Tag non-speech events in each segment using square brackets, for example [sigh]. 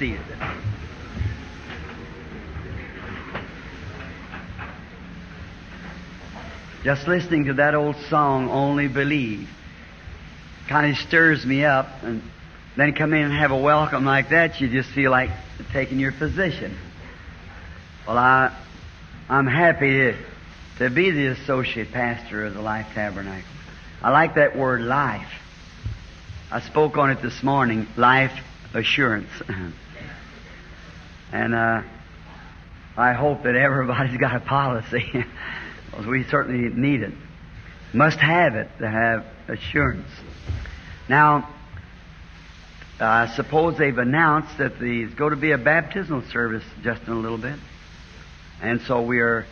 seated. Just listening to that old song, Only Believe, kind of stirs me up. And then come in and have a welcome like that, you just feel like taking your position. Well, I, I'm happy to, to be the associate pastor of the Life Tabernacle. I like that word life. I spoke on it this morning, life assurance. [laughs] and uh, I hope that everybody's got a policy, [laughs] because we certainly need it. Must have it to have assurance. Now, I suppose they've announced that there's going to be a baptismal service just in a little bit. And so we are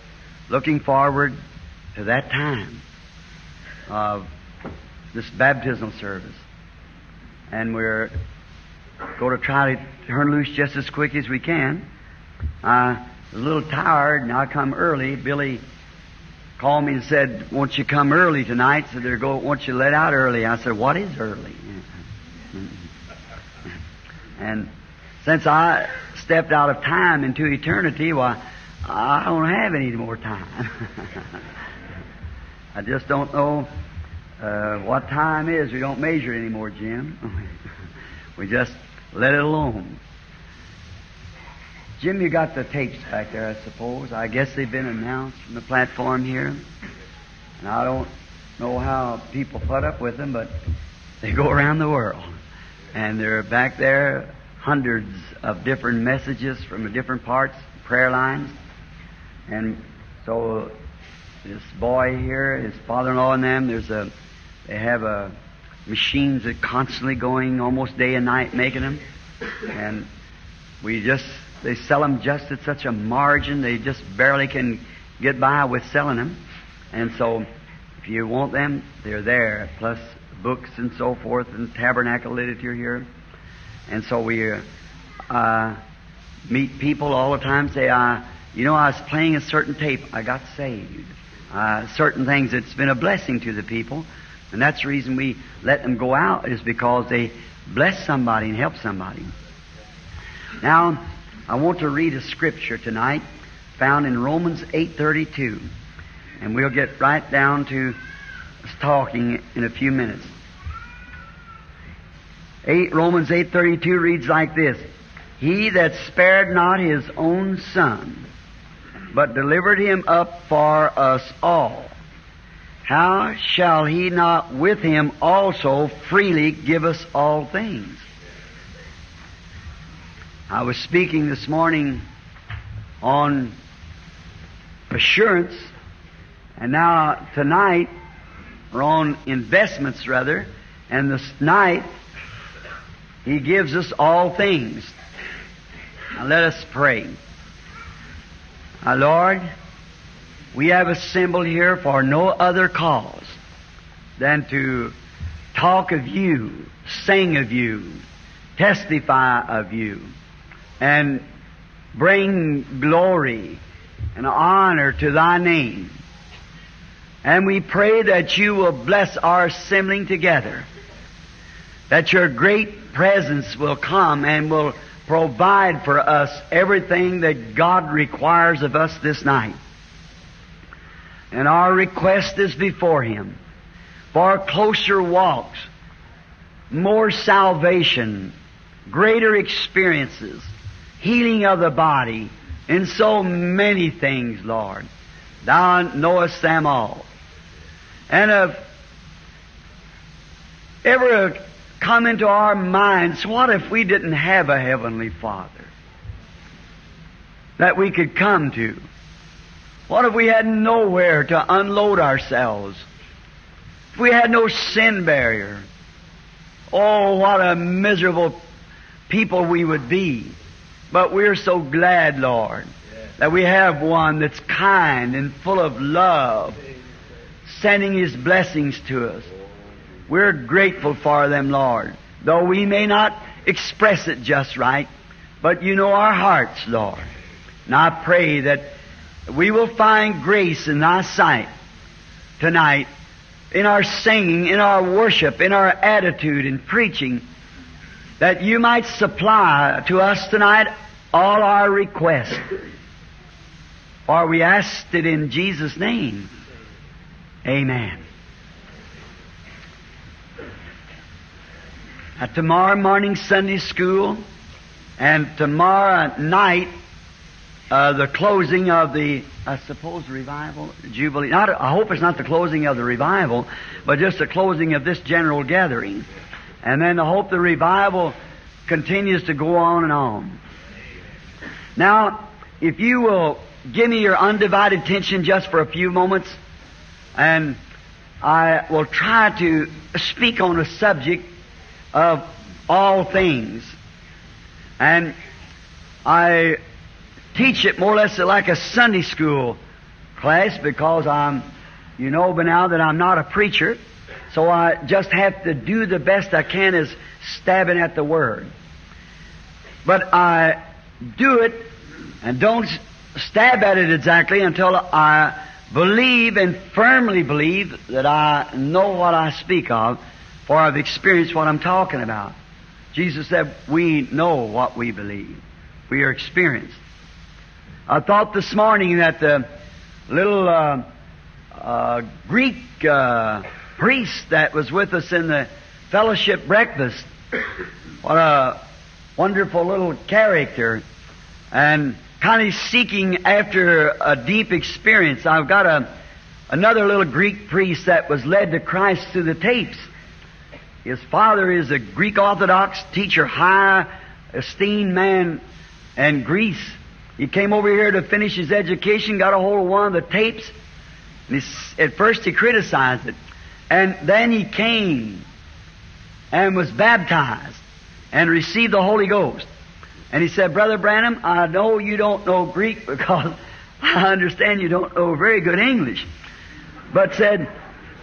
looking forward to that time of this baptismal service. And we're going to try to turn loose just as quick as we can. I was a little tired and I come early. Billy called me and said, won't you come early tonight? So they're going, won't you let out early? I said, what is early? [laughs] And since I stepped out of time into eternity, why, I don't have any more time. [laughs] I just don't know uh, what time is. We don't measure anymore, Jim. [laughs] we just let it alone. Jim, you got the tapes back there, I suppose. I guess they've been announced from the platform here. And I don't know how people put up with them, but they go around the world. And they're back there, hundreds of different messages from different parts, prayer lines. And so this boy here, his father-in-law and them, there's a, they have a machines are constantly going almost day and night making them. And we just, they sell them just at such a margin, they just barely can get by with selling them. And so if you want them, they're there, plus books and so forth, and tabernacle literature here. And so we uh, meet people all the time say, uh, you know, I was playing a certain tape, I got saved. Uh, certain things that's been a blessing to the people. And that's the reason we let them go out is because they bless somebody and help somebody. Now, I want to read a scripture tonight found in Romans 8:32. And we'll get right down to talking in a few minutes. 8, Romans 8:32 reads like this: He that spared not his own son, but delivered him up for us all, how shall he not with him also freely give us all things? I was speaking this morning on assurance, and now tonight we're on investments rather, and this night he gives us all things. Now let us pray. Our Lord, we have assembled here for no other cause than to talk of you, sing of you, testify of you, and bring glory and honor to thy name. And we pray that you will bless our assembling together, that your great presence will come and will provide for us everything that God requires of us this night. And our request is before Him for closer walks, more salvation, greater experiences, healing of the body, and so many things, Lord. Thou knowest them all. And if ever come into our minds, what if we didn't have a Heavenly Father that we could come to? What if we had nowhere to unload ourselves? If we had no sin barrier? Oh, what a miserable people we would be. But we're so glad, Lord, that we have one that's kind and full of love, sending His blessings to us. We're grateful for them, Lord, though we may not express it just right, but you know our hearts, Lord. And I pray that we will find grace in Thy sight tonight in our singing, in our worship, in our attitude in preaching, that you might supply to us tonight all our requests. For we asked it in Jesus' name. Amen. At tomorrow morning Sunday school and tomorrow night uh, the closing of the, I suppose, revival, jubilee. Not, I hope it's not the closing of the revival, but just the closing of this general gathering. And then I hope the revival continues to go on and on. Now, if you will give me your undivided attention just for a few moments, and I will try to speak on a subject of all things. And I teach it more or less like a Sunday school class because I'm, you know but now that I'm not a preacher. So I just have to do the best I can as stabbing at the Word. But I do it and don't stab at it exactly until I believe and firmly believe that I know what I speak of, for I've experienced what I'm talking about. Jesus said, We know what we believe. We are experienced. I thought this morning that the little uh, uh, Greek uh, priest that was with us in the fellowship breakfast, what a wonderful little character, and kind of seeking after a deep experience. I've got a another little Greek priest that was led to Christ through the tapes. His father is a Greek Orthodox teacher, high esteemed man in Greece. He came over here to finish his education, got a hold of one of the tapes, and he, at first he criticized it. And then he came and was baptized and received the Holy Ghost. And he said, Brother Branham, I know you don't know Greek because [laughs] I understand you don't know very good English. But said,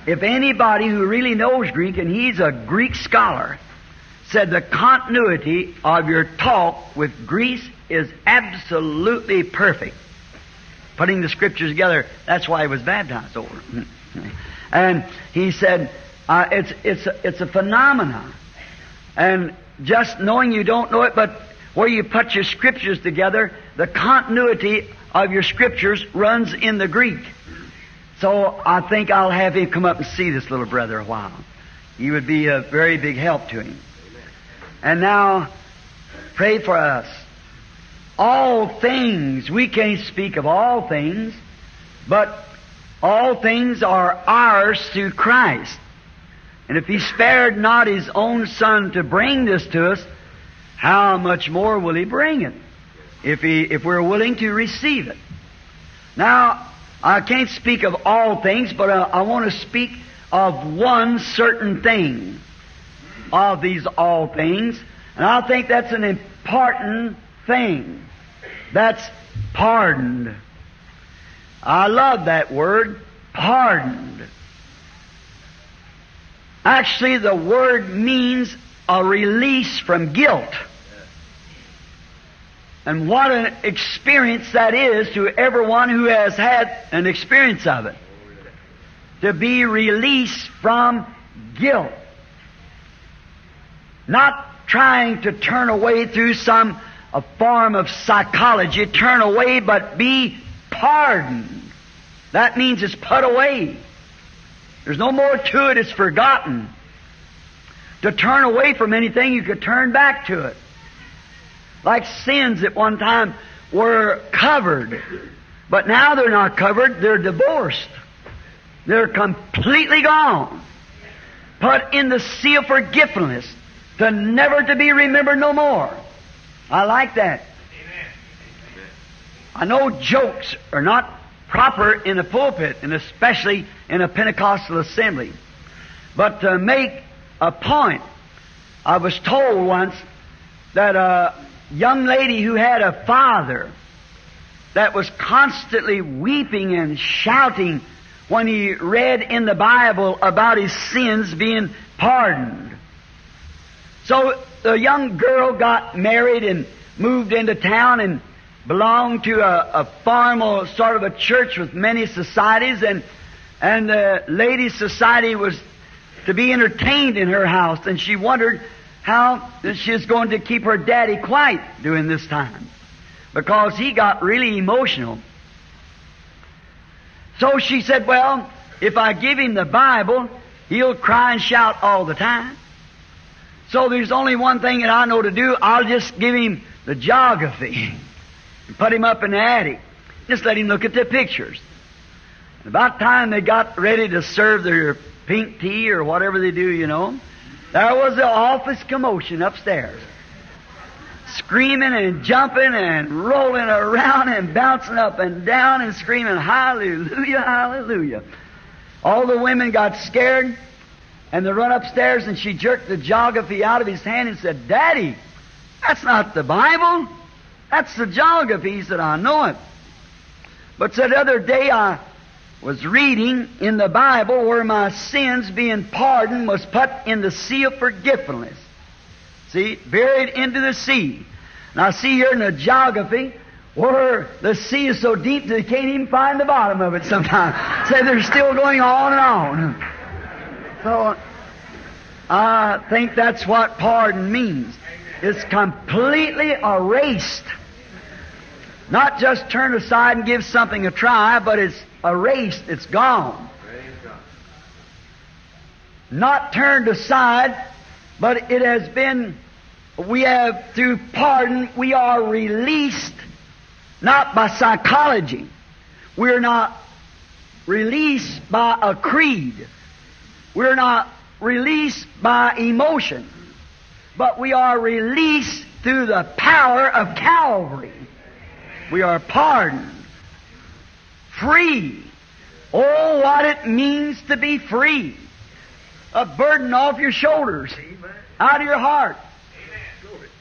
if anybody who really knows Greek, and he's a Greek scholar, said the continuity of your talk with Greece is absolutely perfect. Putting the scriptures together, that's why he was baptized over. [laughs] and he said, uh, it's, it's, a, it's a phenomenon. And just knowing you don't know it, but where you put your scriptures together, the continuity of your scriptures runs in the Greek. So I think I'll have him come up and see this little brother a while. He would be a very big help to him. And now, pray for us all things. We can't speak of all things, but all things are ours through Christ. And if He spared not His own Son to bring this to us, how much more will He bring it? If, he, if we're willing to receive it. Now, I can't speak of all things, but I, I want to speak of one certain thing of these all things. And I think that's an important thing. That's pardoned. I love that word, pardoned. Actually, the word means a release from guilt. And what an experience that is to everyone who has had an experience of it. To be released from guilt. Not trying to turn away through some a form of psychology, turn away but be pardoned. That means it's put away. There's no more to it, it's forgotten. To turn away from anything, you could turn back to it. Like sins at one time were covered, but now they're not covered, they're divorced. They're completely gone. Put in the sea of forgetfulness to never to be remembered no more. I like that. Amen. I know jokes are not proper in a pulpit, and especially in a Pentecostal assembly. But to make a point, I was told once that a young lady who had a father that was constantly weeping and shouting when he read in the Bible about his sins being pardoned. So the young girl got married and moved into town and belonged to a, a formal sort of a church with many societies and and the ladies' society was to be entertained in her house and she wondered how she's going to keep her daddy quiet during this time because he got really emotional. So she said, Well, if I give him the Bible, he'll cry and shout all the time. So there's only one thing that I know to do. I'll just give him the geography [laughs] and put him up in the attic. Just let him look at the pictures. About time they got ready to serve their pink tea or whatever they do, you know, there was an office commotion upstairs. Screaming and jumping and rolling around and bouncing up and down and screaming, Hallelujah, Hallelujah. All the women got scared and they run upstairs and she jerked the geography out of his hand and said, Daddy, that's not the Bible. That's the geography. He said, I know it. But said the other day I was reading in the Bible where my sins being pardoned was put in the sea of forgetfulness. See, buried into the sea. Now see here in the geography where the sea is so deep that you can't even find the bottom of it sometimes. [laughs] Say they're still going on and on. So I think that's what pardon means. It's completely erased. Not just turn aside and give something a try, but it's erased, it's gone. Not turned aside, but it has been, we have, through pardon, we are released, not by psychology. We're not released by a creed. We're not released by emotion. But we are released through the power of Calvary. We are pardoned free. Oh, what it means to be free. A burden off your shoulders, out of your heart.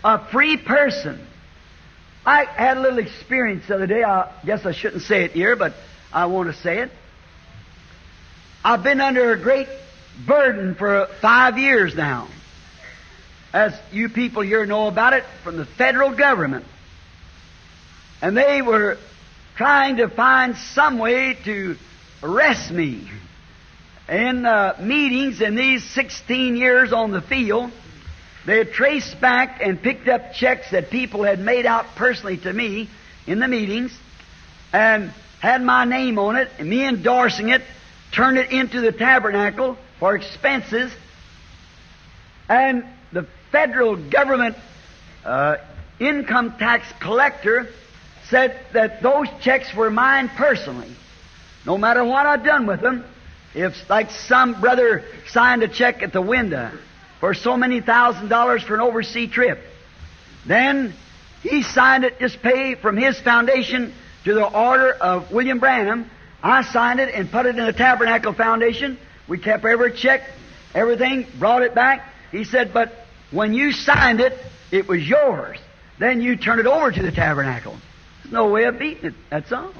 A free person. I had a little experience the other day. I guess I shouldn't say it here, but I want to say it. I've been under a great burden for five years now. As you people here know about it from the federal government. And they were trying to find some way to arrest me. In uh, meetings in these 16 years on the field, they had traced back and picked up checks that people had made out personally to me in the meetings and had my name on it and me endorsing it, turned it into the tabernacle for expenses. And the federal government uh, income tax collector said that those checks were mine personally. No matter what I'd done with them, if like some brother signed a check at the window for so many thousand dollars for an overseas trip, then he signed it, just pay from his foundation to the order of William Branham. I signed it and put it in the Tabernacle Foundation. We kept every check, everything, brought it back. He said, but when you signed it, it was yours. Then you turn it over to the Tabernacle. There's no way of beating it. That's all.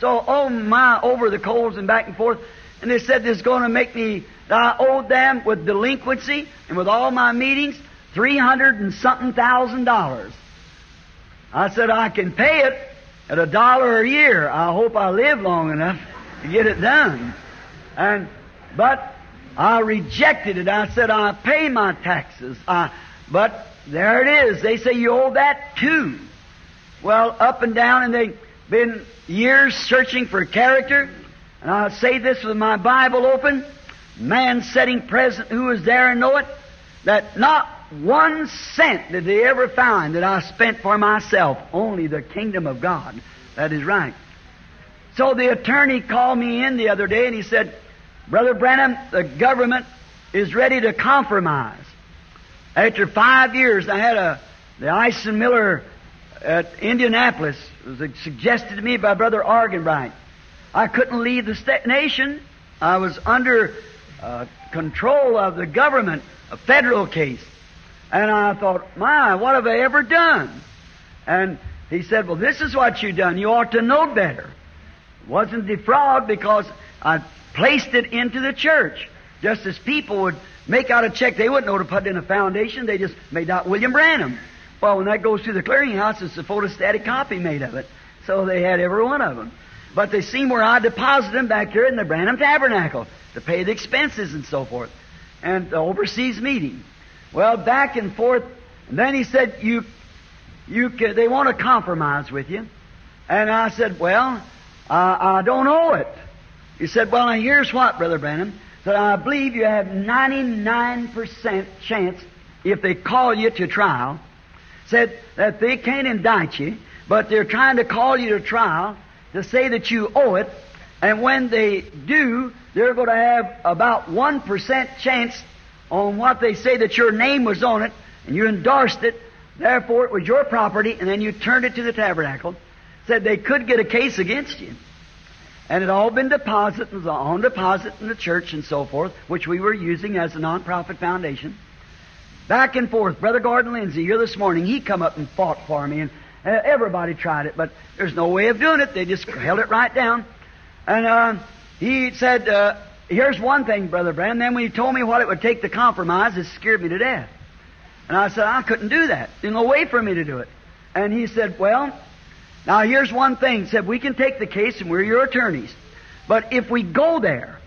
So, oh my, over the coals and back and forth. And they said this is going to make me, I owed them with delinquency and with all my meetings, three hundred and something thousand dollars. I said, I can pay it at a dollar a year. I hope I live long enough to get it done. And, but I rejected it. I said, I pay my taxes. I, but there it is. They say you owe that too. Well, up and down, and they've been years searching for character. And I say this with my Bible open. Man sitting present who was there and know it, that not one cent did they ever find that I spent for myself, only the kingdom of God. That is right. So the attorney called me in the other day and he said, Brother Branham, the government is ready to compromise. After five years, I had a the Eisen Miller at Indianapolis. Was suggested to me by Brother Arganbright. I couldn't leave the sta- nation. I was under uh, control of the government, a federal case. And I thought, my, what have I ever done? And he said, well, this is what you've done. You ought to know better. It wasn't defraud because I placed it into the church. Just as people would make out a check, they wouldn't know to put in a foundation. They just made out William Branham. Well, when that goes through the clearinghouse, it's a photostatic copy made of it. So they had every one of them. But they seen where I deposited them back here in the Branham Tabernacle to pay the expenses and so forth, and the overseas meeting. Well, back and forth. And then he said, you, you, they want to compromise with you. And I said, well, I don't know it. He said, well, now here's what, Brother Branham. Said, I believe you have 99% chance if they call you to trial. Said that they can't indict you, but they're trying to call you to trial to say that you owe it. And when they do, they're going to have about 1% chance on what they say that your name was on it and you endorsed it. Therefore, it was your property, and then you turned it to the tabernacle. Said they could get a case against you. And it all been deposited, on deposit in the church and so forth, which we were using as a non-profit foundation. Back and forth. Brother Gordon Lindsay here this morning, he come up and fought for me, and uh, everybody tried it, but there's no way of doing it. They just held it right down. And uh, he said, uh, here's one thing, Brother Branham. Then when he told me what it would take to compromise, it scared me to death. And I said, I couldn't do that. There's no way for me to do it. And he said, well, now here's one thing. Said, we can take the case and we're your attorneys. But if we go there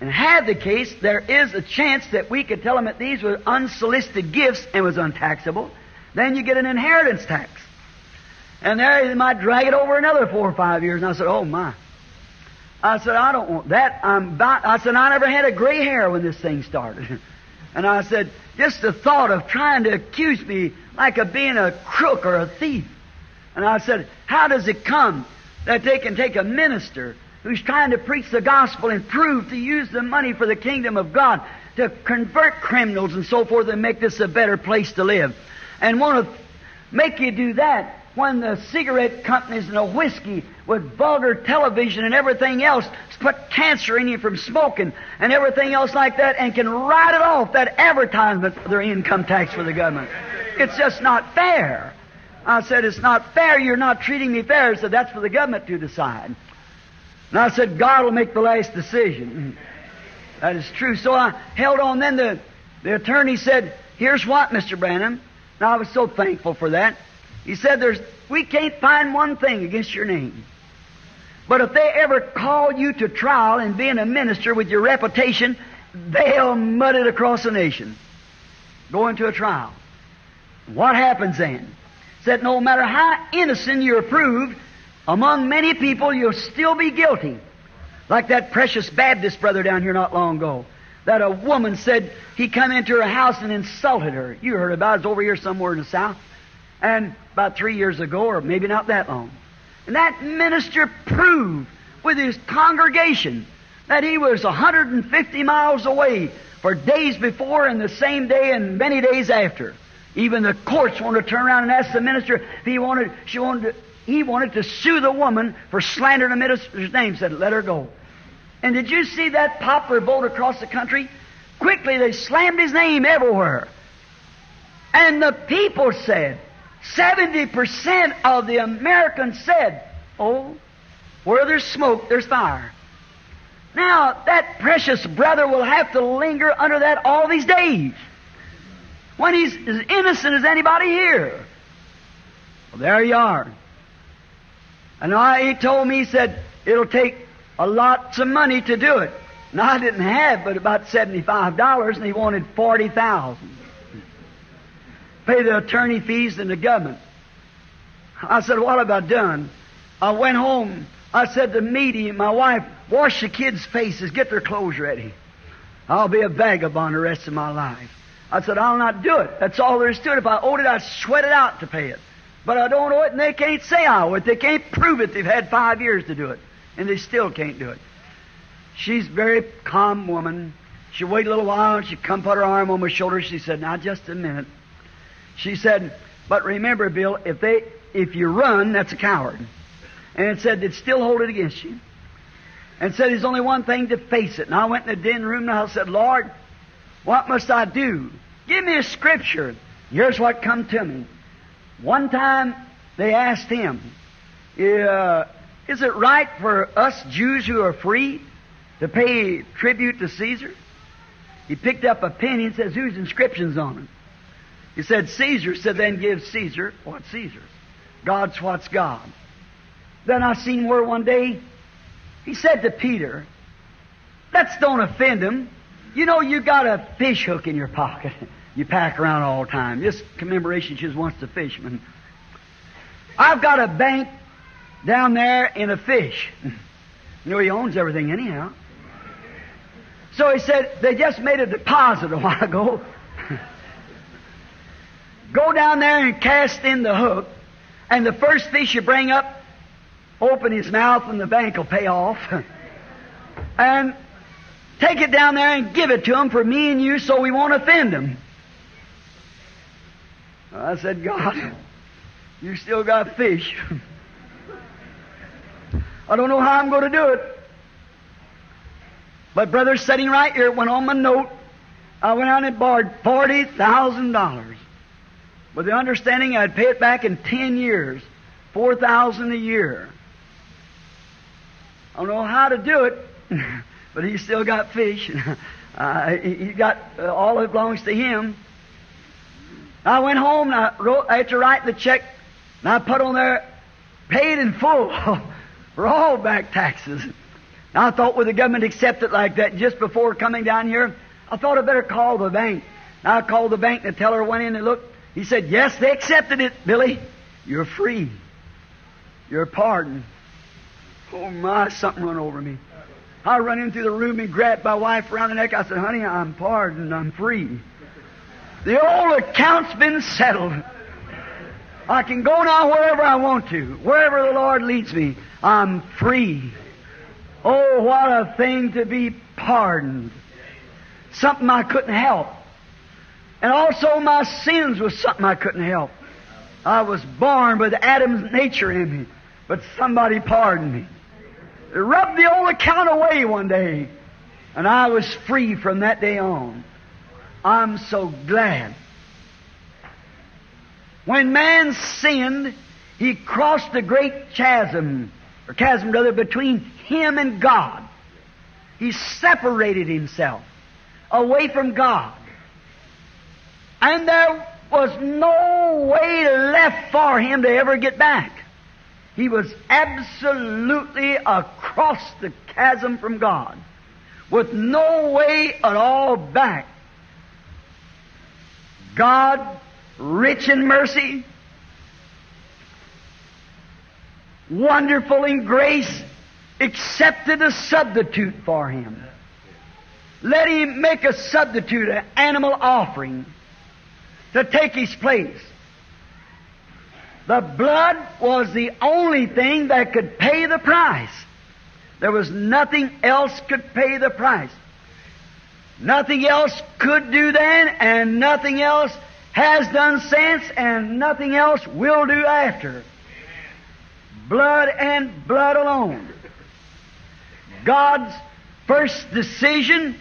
and have the case, there is a chance that we could tell them that these were unsolicited gifts and was untaxable. Then you get an inheritance tax. And there they might drag it over another four or five years. And I said, oh my. I said, I don't want that. I'm about, I said, I never had a gray hair when this thing started. [laughs] and I said, just the thought of trying to accuse me like of being a crook or a thief. And I said, how does it come that they can take a minister who's trying to preach the gospel and prove to use the money for the kingdom of God to convert criminals and so forth and make this a better place to live and want to make you do that when the cigarette companies and the whiskey with vulgar television and everything else put cancer in you from smoking and everything else like that and can write it off, that advertisement for their income tax for the government. It's just not fair. I said, it's not fair. You're not treating me fair. He said, that's for the government to decide. And I said, God will make the last decision. [laughs] That is true. So I held on. Then the, the attorney said, here's what, Mr. Branham. And I was so thankful for that. He said, There's, we can't find one thing against your name. But if they ever call you to trial and being a minister with your reputation, they'll mud it across the nation. Going to a trial. What happens then? Said no matter how innocent you're proved, among many people you'll still be guilty. Like that precious Baptist brother down here not long ago. That a woman said he come into her house and insulted her. You heard about it. It's over here somewhere in the South. And about three years ago, or maybe not that long. And that minister proved with his congregation that he was 150 miles away for days before and the same day and many days after. Even the courts wanted to turn around and ask the minister if he wanted, she wanted to, he wanted to sue the woman for slandering the minister's name. Said, let her go. And did you see that popular vote across the country? Quickly they slammed his name everywhere. And the people said, 70% of the Americans said, Oh, where there's smoke, there's fire. Now, that precious brother will have to linger under that all these days when he's as innocent as anybody here. Well, there you are. And I, he told me, he said, it'll take a lot of money to do it. And I didn't have but about $75, and he wanted 40000 pay the attorney fees and the government. I said, What have I done? I went home. I said to Meda, my wife, wash the kids' faces, get their clothes ready. I'll be a vagabond the rest of my life. I said, I'll not do it. That's all there is to it. If I owed it, I'd sweat it out to pay it. But I don't owe it, and they can't say I owe it. They can't prove it. They've had five years to do it, and they still can't do it. She's a very calm woman. She waited a little while, and she come put her arm on my shoulder. She said, Now, just a minute. She said, but remember, Bill, if they, if you run, that's a coward. And it said they'd still hold it against you. And said there's only one thing to face it. And I went in the den room and I said, Lord, what must I do? Give me a scripture. Here's what come to me. One time they asked him, uh, is it right for us Jews who are free to pay tribute to Caesar? He picked up a penny and says, whose inscription's on it? He said, Caesar said, then give Caesar what's Caesar's. God's what's God. Then I seen where one day he said to Peter, Let's don't offend him. You know you got a fish hook in your pocket. [laughs] you pack around all the time. This commemoration, just wants a fisherman. I've got a bank down there in a fish. [laughs] You know, he owns everything anyhow. So he said, they just made a deposit a [laughs] while ago. Go down there and cast in the hook, and the first fish you bring up, open his mouth and the bank will pay off. and take it down there and give it to them for me and you so we won't offend them. I said, God, you still got fish. [laughs] I don't know how I'm going to do it. But brother, sitting right here, went on my note. I went out and borrowed forty thousand dollars, with the understanding I'd pay it back in ten years, four thousand a year. I don't know how to do it, [laughs] but he still got fish. [laughs] uh, he got uh, all that belongs to him. I went home and I wrote to write the check, and I put on there, paid in full [laughs] for all back taxes. I thought, would the government accept it like that just before coming down here? I thought I'd better call the bank. I called the bank and the teller went in and looked. He said, yes, they accepted it, Billy. You're free. You're pardoned. Oh my, something run over me. I run into the room and grabbed my wife around the neck. I said, honey, I'm pardoned. I'm free. The old account's been settled. I can go now wherever I want to. Wherever the Lord leads me, I'm free. Oh, what a thing to be pardoned. Something I couldn't help. And also my sins was something I couldn't help. I was born with Adam's nature in me, but somebody pardoned me. Rubbed the old account away one day, and I was free from that day on. I'm so glad. When man sinned, he crossed the great chasm, or chasm rather, between him and God. He separated himself away from God. And there was no way left for him to ever get back. He was absolutely across the chasm from God with no way at all back. God, rich in mercy, wonderful in grace, accepted a substitute for him. Let him make a substitute, an animal offering, to take his place. The blood was the only thing that could pay the price. There was nothing else could pay the price. Nothing else could do then, and nothing else has done since, and nothing else will do after. Blood and blood alone. God's first decision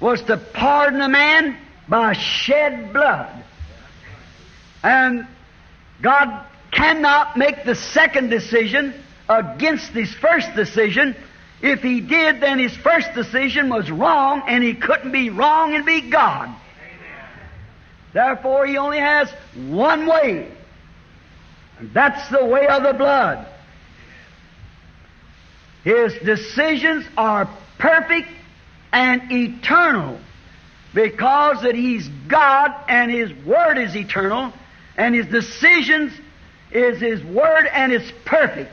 was to pardon a man by shed blood. And God cannot make the second decision against his first decision. If he did, then his first decision was wrong, and he couldn't be wrong and be God. Therefore, he only has one way. And that's the way of the blood. His decisions are perfect and eternal because that He's God and His Word is eternal and His decisions is His Word and it's perfect.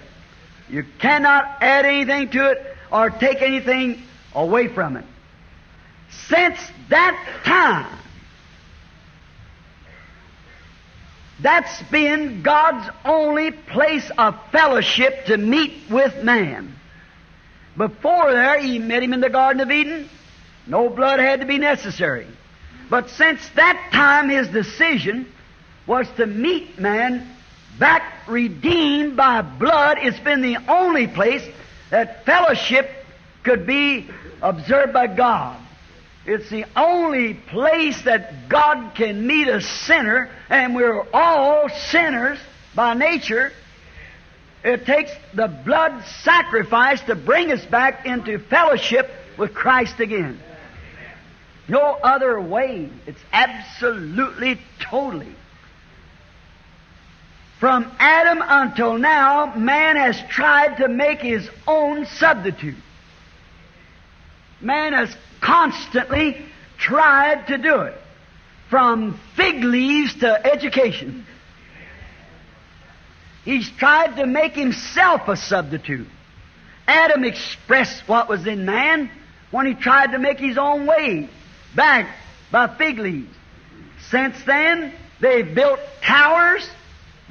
You cannot add anything to it or take anything away from it. Since that time, that's been God's only place of fellowship to meet with man. Before there, he met him in the Garden of Eden. No blood had to be necessary. But since that time, his decision was to meet man back redeemed by blood. It's been the only place that fellowship could be observed by God. It's the only place that God can meet a sinner, and we're all sinners by nature. It takes the blood sacrifice to bring us back into fellowship with Christ again. No other way. It's absolutely, totally. From Adam until now, man has tried to make his own substitute. Man has constantly tried to do it. from fig leaves to education. He's tried to make himself a substitute. Adam expressed what was in man when he tried to make his own way back by fig leaves. Since then, they've built towers,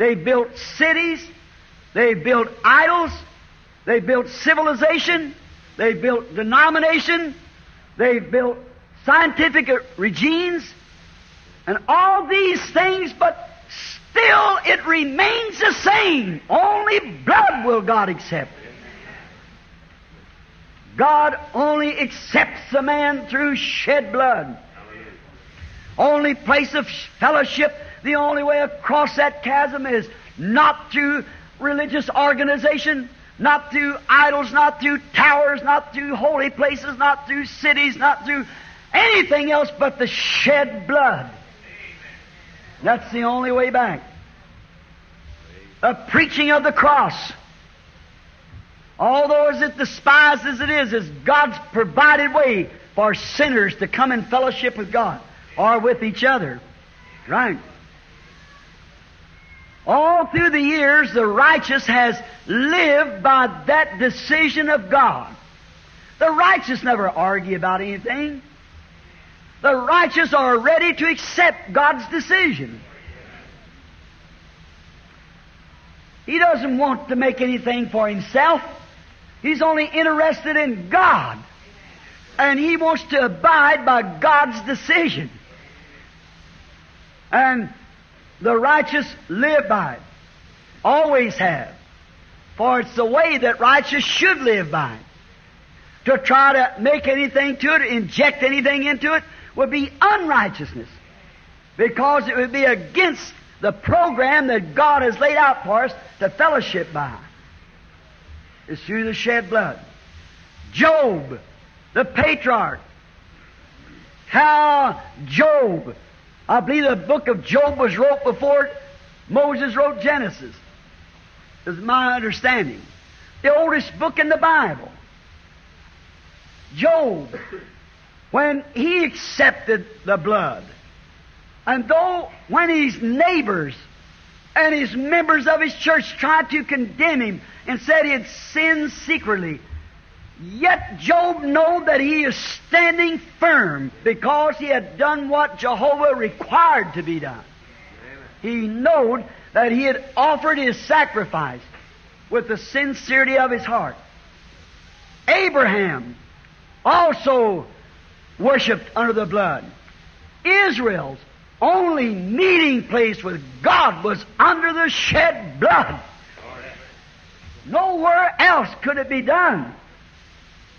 they've built cities, they've built idols, they've built civilization, they've built denomination, they've built scientific regimes, and all these things, but still it remains the same. Only blood will God accept. God only accepts a man through shed blood. Only place of fellowship, the only way across that chasm is not through religious organization, not through idols, not through towers, not through holy places, not through cities, not through anything else but the shed blood. That's the only way back. A preaching of the cross. Although as it despised as it is, is God's provided way for sinners to come in fellowship with God or with each other. Right. All through the years, the righteous has lived by that decision of God. The righteous never argue about anything. The righteous are ready to accept God's decision. He doesn't want to make anything for himself. He's only interested in God. And he wants to abide by God's decision. And the righteous live by it. Always have. For it's the way that righteous should live by. To try to make anything to it, inject anything into it, would be unrighteousness. Because it would be against the program that God has laid out for us to fellowship by. It's through the shed blood. Job, the patriarch. How Job, I believe the book of Job was wrote before Moses wrote Genesis. Is my understanding. The oldest book in the Bible. Job, when he accepted the blood, and though when his neighbors and his members of his church tried to condemn him and said he had sinned secretly, yet Job knew that he is standing firm because he had done what Jehovah required to be done. He knowed that he had offered his sacrifice with the sincerity of his heart. Abraham also worshipped under the blood. Israel's only meeting place with God was under the shed blood. Nowhere else could it be done.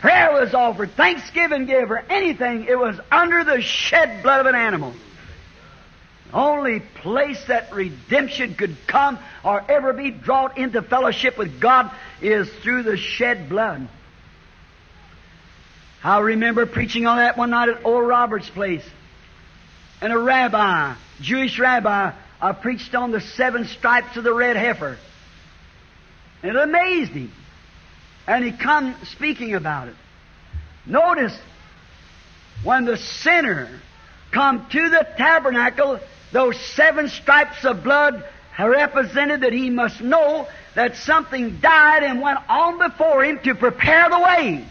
Prayer was offered, thanksgiving given, or anything, it was under the shed blood of an animal. The only place that redemption could come or ever be brought into fellowship with God is through the shed blood. I remember preaching on that one night at Oral Roberts' place. And a rabbi, Jewish rabbi, I preached on the seven stripes of the red heifer. It amazed him. And he come speaking about it. Notice, when the sinner come to the tabernacle, those seven stripes of blood represented that he must know that something died and went on before him to prepare the way.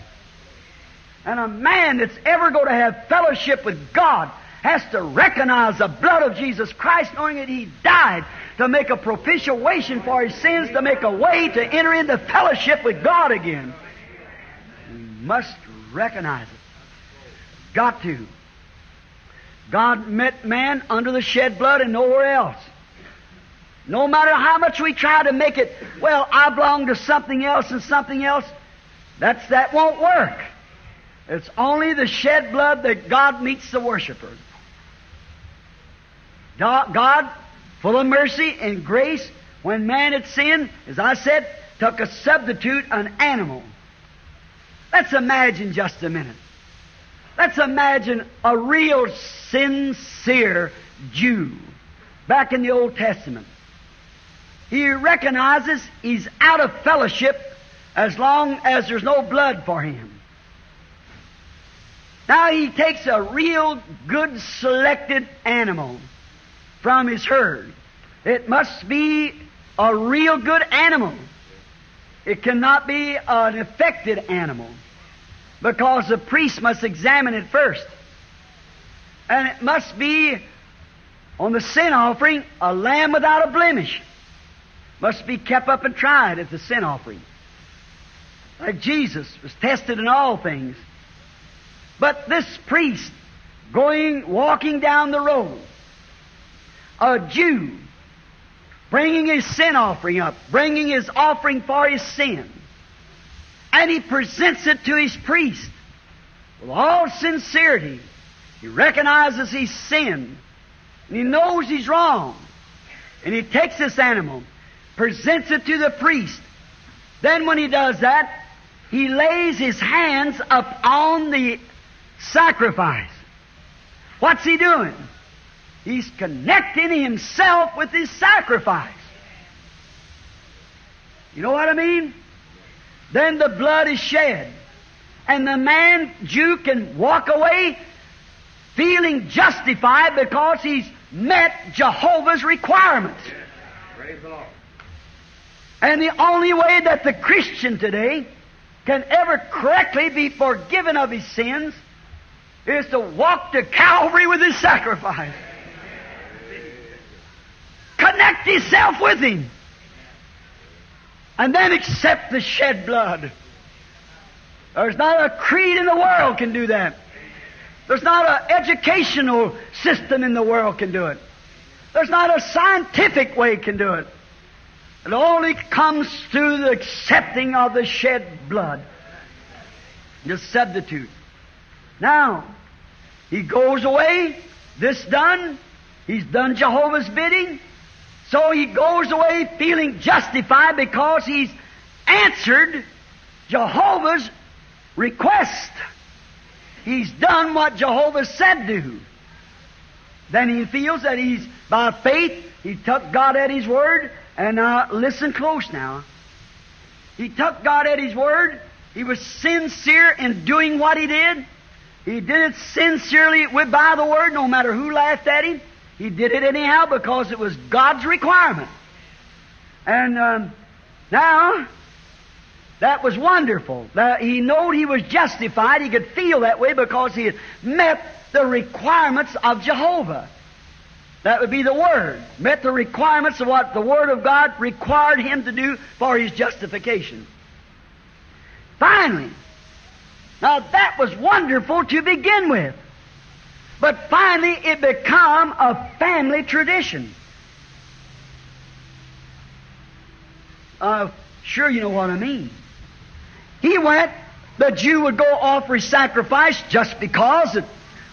And a man that's ever going to have fellowship with God has to recognize the blood of Jesus Christ, knowing that He died to make a propitiation for his sins, to make a way to enter into fellowship with God again. We must recognize it. Got to. God met man under the shed blood and nowhere else. No matter how much we try to make it, well, I belong to something else and something else, that's, that won't work. It's only the shed blood that God meets the worshiper. God, full of mercy and grace, when man had sinned, as I said, took a substitute, an animal. Let's imagine just a minute. Let's imagine a real sincere Jew back in the Old Testament. He recognizes he's out of fellowship as long as there's no blood for him. Now he takes a real good selected animal from his herd. It must be a real good animal. It cannot be an affected animal because the priest must examine it first. And it must be on the sin offering a lamb without a blemish. Must be kept up and tried as the sin offering. Like Jesus was tested in all things. But this priest going, walking down the road, a Jew, bringing his sin offering up, bringing his offering for his sin, and he presents it to his priest with all sincerity. He recognizes he's sinned, and he knows he's wrong, and he takes this animal, presents it to the priest. Then when he does that, he lays his hands upon the sacrifice. What's he doing? He's connecting himself with his sacrifice. You know what I mean? Then the blood is shed. And the man, Jew, can walk away feeling justified because he's met Jehovah's requirements. Praise the Lord. And the only way that the Christian today can ever correctly be forgiven of his sins is to walk to Calvary with his sacrifice. Connect yourself with him. And then accept the shed blood. There's not a creed in the world can do that. There's not an educational system in the world can do it. There's not a scientific way can do it. It only comes through the accepting of the shed blood. The substitute. Now, he goes away, this done, he's done Jehovah's bidding, so he goes away feeling justified because he's answered Jehovah's request. He's done what Jehovah said to do. Then he feels that he's, by faith, he took God at His word, and uh, listen close now. He took God at His word. He was sincere in doing what he did. He did it sincerely with by the word, no matter who laughed at him. He did it anyhow because it was God's requirement. And um, now, that was wonderful. That he knew he was justified. He could feel that way because he had met the requirements of Jehovah. That would be the Word. Met the requirements of what the Word of God required him to do for his justification. Finally, now that was wonderful to begin with. But finally, it became a family tradition. Uh, sure, you know what I mean. He went, the Jew would go offer his sacrifice just because, it,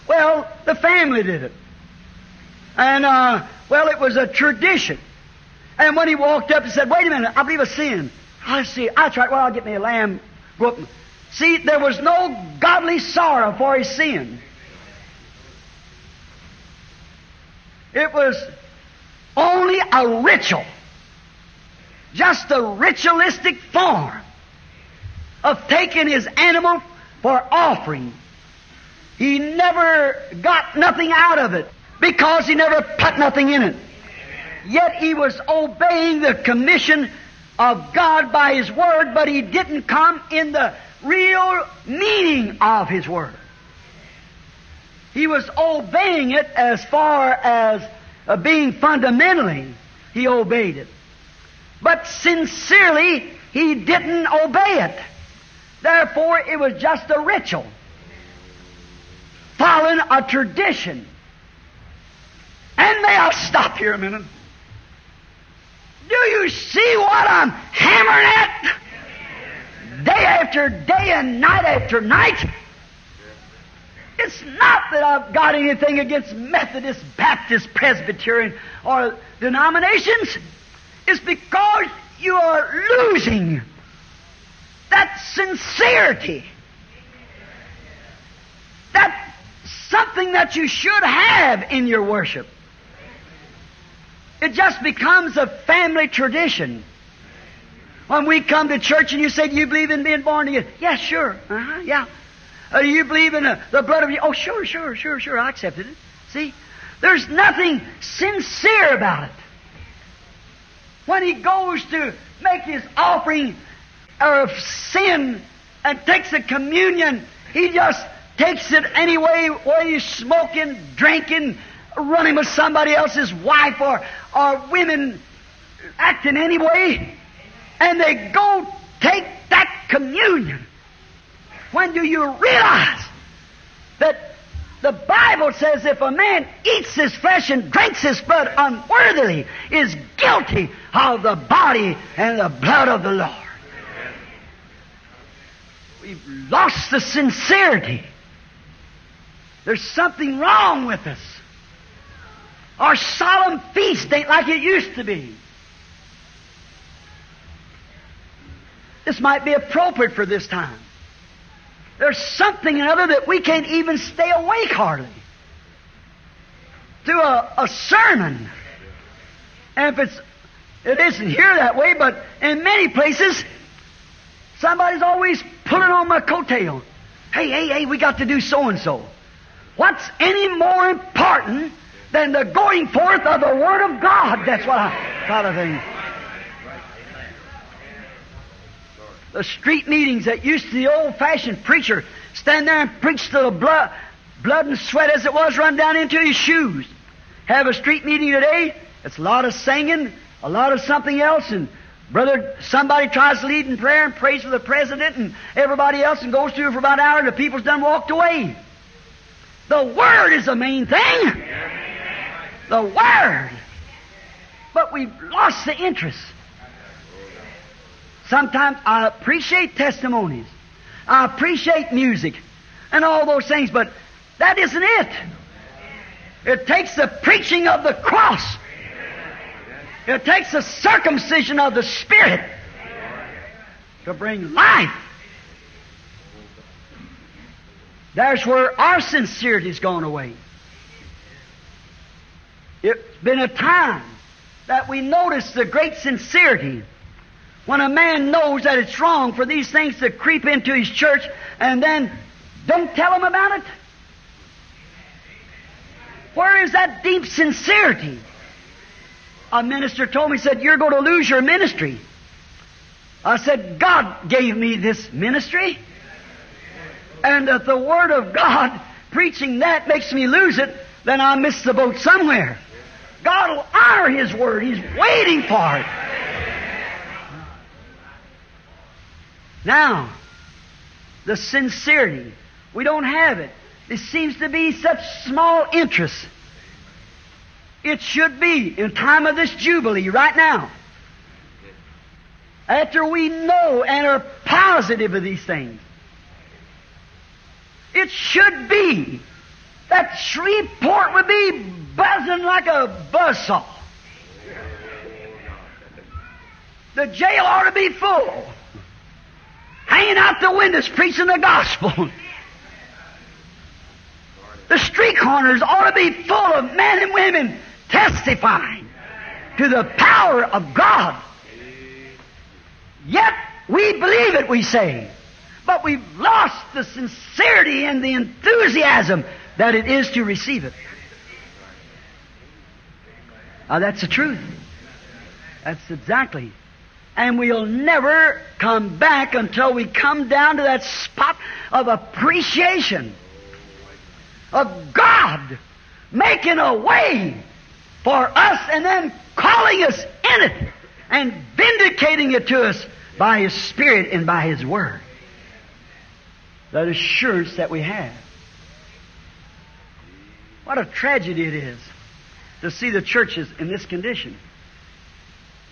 well, the family did it. And, uh, well, it was a tradition. And when he walked up and said, wait a minute, I believe I sinned. I see, I tried, well, I'll get me a lamb. See, there was no godly sorrow for his sin. It was only a ritual. Just a ritualistic form of taking his animal for offering. He never got nothing out of it because he never put nothing in it. Yet he was obeying the commission of God by his word, but he didn't come in the real meaning of his word. He was obeying it as far as uh, being fundamentally, he obeyed it. But sincerely, he didn't obey it. Therefore, it was just a ritual, following a tradition. And may I stop here a minute? Do you see what I'm hammering at? Day after day and night after night. It's not that I've got anything against Methodist, Baptist, Presbyterian, or denominations. It's because you are losing that sincerity. That something that you should have in your worship. It just becomes a family tradition. When we come to church and you say, Do you believe in being born again? Yes, sure. Uh-huh, yeah. Uh, you believe in the, the blood of you? Oh, sure, sure, sure, sure. I accepted it. See? There's nothing sincere about it. When he goes to make his offering of sin and takes the communion, he just takes it anyway, whether he's smoking, drinking, running with somebody else's wife, or, or women acting anyway, and they go take that communion. When do you realize that the Bible says if a man eats his flesh and drinks his blood unworthily, is guilty of the body and the blood of the Lord. We've lost the sincerity. There's something wrong with us. Our solemn feast ain't like it used to be. This might be appropriate for this time. There's something or other that we can't even stay awake hardly. To a, a sermon. And if it's, it isn't here that way, but in many places, somebody's always pulling on my coattail. Hey, hey, hey, we got to do so and so. What's any more important than the going forth of the Word of God? That's what I try to think. The street meetings that used to the old fashioned preacher stand there and preach till the blood, blood and sweat as it was run down into his shoes. Have a street meeting today, it's a lot of singing, a lot of something else, and brother, somebody tries to lead in prayer and prays for the president and everybody else and goes through for about an hour and the people's done walked away. The Word is the main thing. The Word. But we've lost the interest. Sometimes I appreciate testimonies. I appreciate music and all those things, but that isn't it. It takes the preaching of the cross. It takes the circumcision of the Spirit to bring life. There's where our sincerity's gone away. It's been a time that we noticed the great sincerity when a man knows that it's wrong for these things to creep into his church and then don't tell him about it? Where is that deep sincerity? A minister told me, he said, You're going to lose your ministry. I said, God gave me this ministry. And if the Word of God preaching that makes me lose it, then I miss the boat somewhere. God will honor His Word. He's waiting for it. Now, the sincerity. We don't have it. It seems to be such small interest. It should be in time of this Jubilee right now. After we know and are positive of these things. It should be that Shreveport would be buzzing like a buzzsaw. The jail ought to be full hanging out the windows preaching the gospel. The street corners ought to be full of men and women testifying to the power of God. Yet we believe it, we say. But we've lost the sincerity and the enthusiasm that it is to receive it. Now that's the truth. That's exactly and we'll never come back until we come down to that spot of appreciation of God making a way for us and then calling us in it and vindicating it to us by His Spirit and by His Word. That assurance that we have. What a tragedy it is to see the churches in this condition.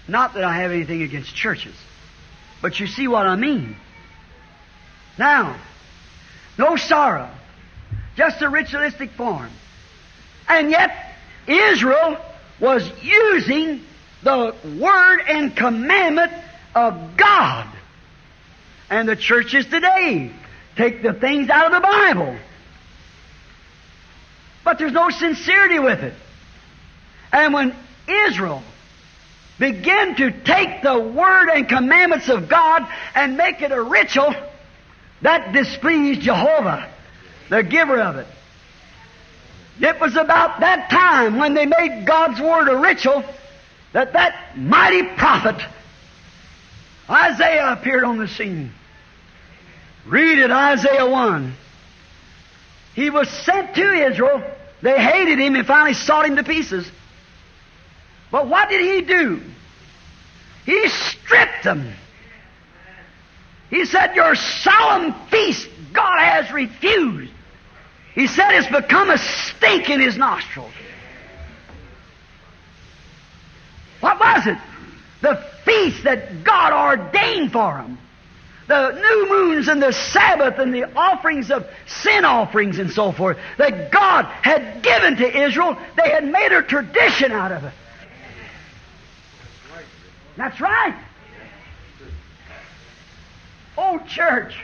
Not that I have anything against churches, but you see what I mean. Now, no sorrow, just a ritualistic form. And yet, Israel was using the word and commandment of God. And the churches today take the things out of the Bible. But there's no sincerity with it. And when Israel begin to take the Word and commandments of God and make it a ritual, That displeased Jehovah, the giver of it. It was about that time when they made God's Word a ritual that that mighty prophet, Isaiah, appeared on the scene. Read it, Isaiah 1. He was sent to Israel. They hated him and finally sawed him to pieces. But what did he do? He stripped them. He said, Your solemn feast God has refused. He said it's become a stink in his nostrils. What was it? The feast that God ordained for him. The new moons and the Sabbath and the offerings of sin offerings and so forth that God had given to Israel, they had made a tradition out of it. That's right. Oh, church.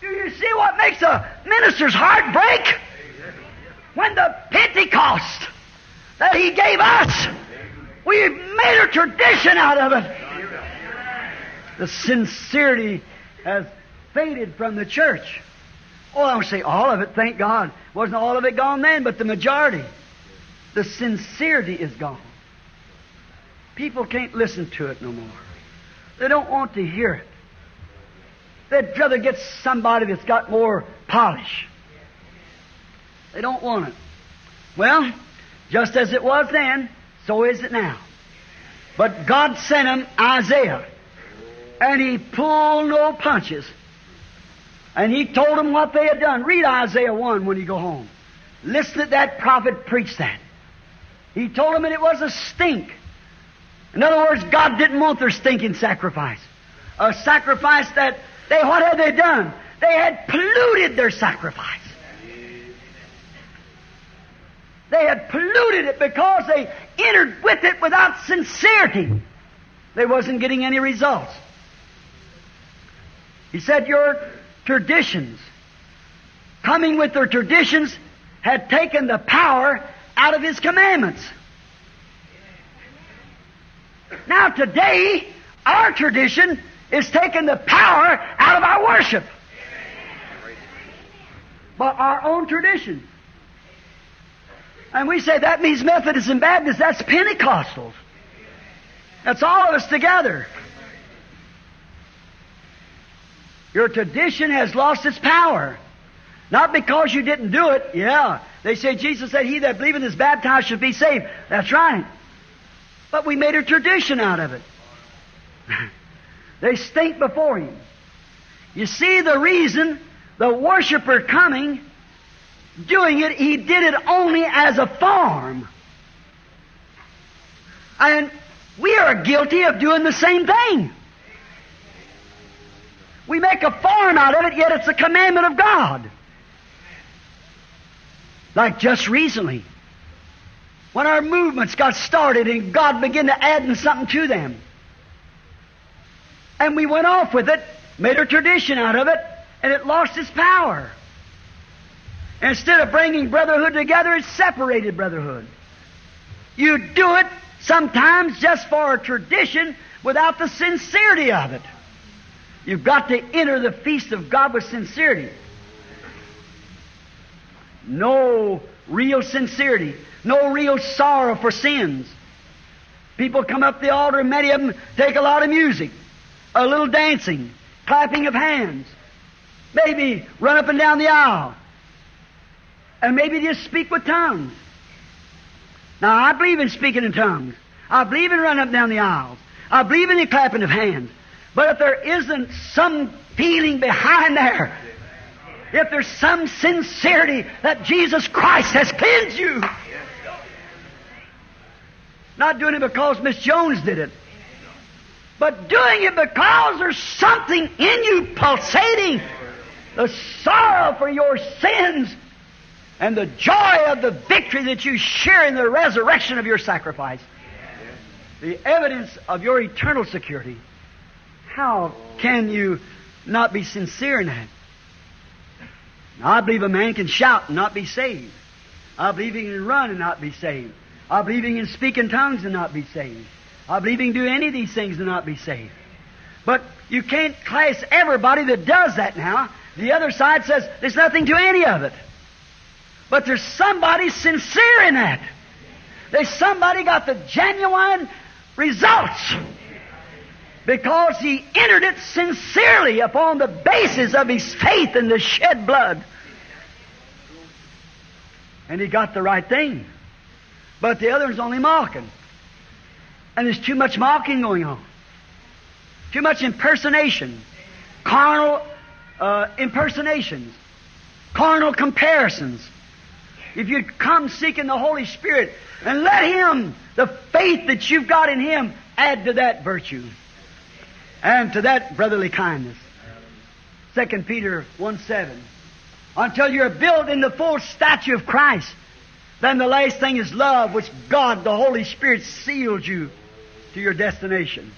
Do you see what makes a minister's heart break? When the Pentecost that he gave us, we've made a tradition out of it. The sincerity has faded from the church. Oh, I don't say all of it, thank God. Wasn't all of it gone then, but the majority. The sincerity is gone. People can't listen to it no more. They don't want to hear it. They'd rather get somebody that's got more polish. They don't want it. Well, just as it was then, so is it now. But God sent him Isaiah, and he pulled no punches. And he told them what they had done. Read Isaiah 1 when you go home. Listen to that prophet preach that. He told them that it was a stink. In other words, God didn't want their stinking sacrifice. A sacrifice that they, what had they done? They had polluted their sacrifice. They had polluted it because they entered with it without sincerity. They wasn't getting any results. He said, Your traditions, coming with their traditions, had taken the power out of His commandments. Now today, our tradition is taking the power out of our worship. But our own tradition. And we say that means Methodists and Baptists, that's Pentecostals. That's all of us together. Your tradition has lost its power. Not because you didn't do it. Yeah. They say Jesus said, He that believeth is baptized should be saved. That's right. But we made a tradition out of it. [laughs] They stink before Him. You see the reason the worshiper coming, doing it, he did it only as a form. And we are guilty of doing the same thing. We make a form out of it, yet it's a commandment of God. Like just recently, when our movements got started and God began to add something to them. And we went off with it, made a tradition out of it, and it lost its power. Instead of bringing brotherhood together, it separated brotherhood. You do it sometimes just for a tradition without the sincerity of it. You've got to enter the feast of God with sincerity. No real sincerity, no real sorrow for sins. People come up the altar, and many of them take a lot of music a little dancing, clapping of hands, maybe run up and down the aisle, and maybe just speak with tongues. Now, I believe in speaking in tongues. I believe in running up and down the aisles. I believe in the clapping of hands. But if there isn't some feeling behind there, if there's some sincerity that Jesus Christ has cleansed you, not doing it because Miss Jones did it, but doing it because there's something in you pulsating. The sorrow for your sins and the joy of the victory that you share in the resurrection of your sacrifice. The evidence of your eternal security. How can you not be sincere in that? Now, I believe a man can shout and not be saved. I believe he can run and not be saved. I believe he can speak in tongues and not be saved. I believe he can do any of these things and not be saved. But you can't class everybody that does that now. The other side says there's nothing to any of it. But there's somebody sincere in that. There's somebody got the genuine results because he entered it sincerely upon the basis of his faith in the shed blood. And he got the right thing. But the other one's only mocking. And there's too much mocking going on. Too much impersonation. Carnal uh, impersonations. Carnal comparisons. If you come seeking the Holy Spirit and let Him, the faith that you've got in Him, add to that virtue and to that brotherly kindness. 2 Peter 1 7. Until you're built in the full stature of Christ, then the last thing is love, which God, the Holy Spirit, sealed you to your destination.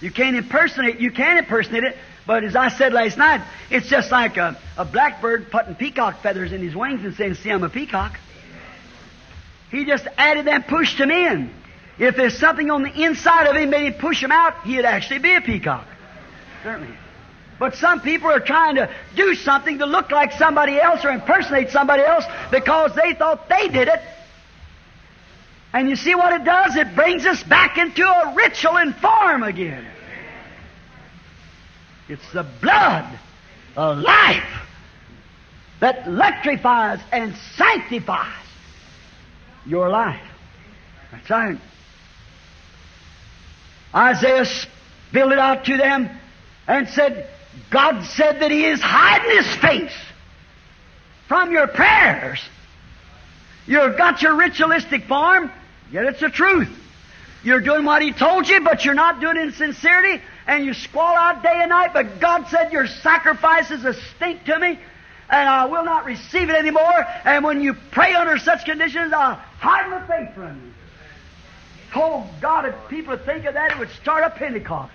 You can't impersonate, you can impersonate it, but as I said last night, it's just like a, a blackbird putting peacock feathers in his wings and saying, See, I'm a peacock. He just added them, pushed him in. If there's something on the inside of him him push him out, he'd actually be a peacock. Certainly. But some people are trying to do something to look like somebody else or impersonate somebody else because they thought they did it. And you see what it does? It brings us back into a ritual and form again. It's the blood of life that electrifies and sanctifies your life. That's right. Isaiah spilled it out to them and said, God said that He is hiding His face from your prayers. You've got your ritualistic form, yet it's the truth. You're doing what He told you, but you're not doing it in sincerity, and you squall out day and night, but God said your sacrifice is a stink to me, and I will not receive it anymore, and when you pray under such conditions, I'll hide my face from you. Oh, God, if people would think of that, it would start a Pentecost.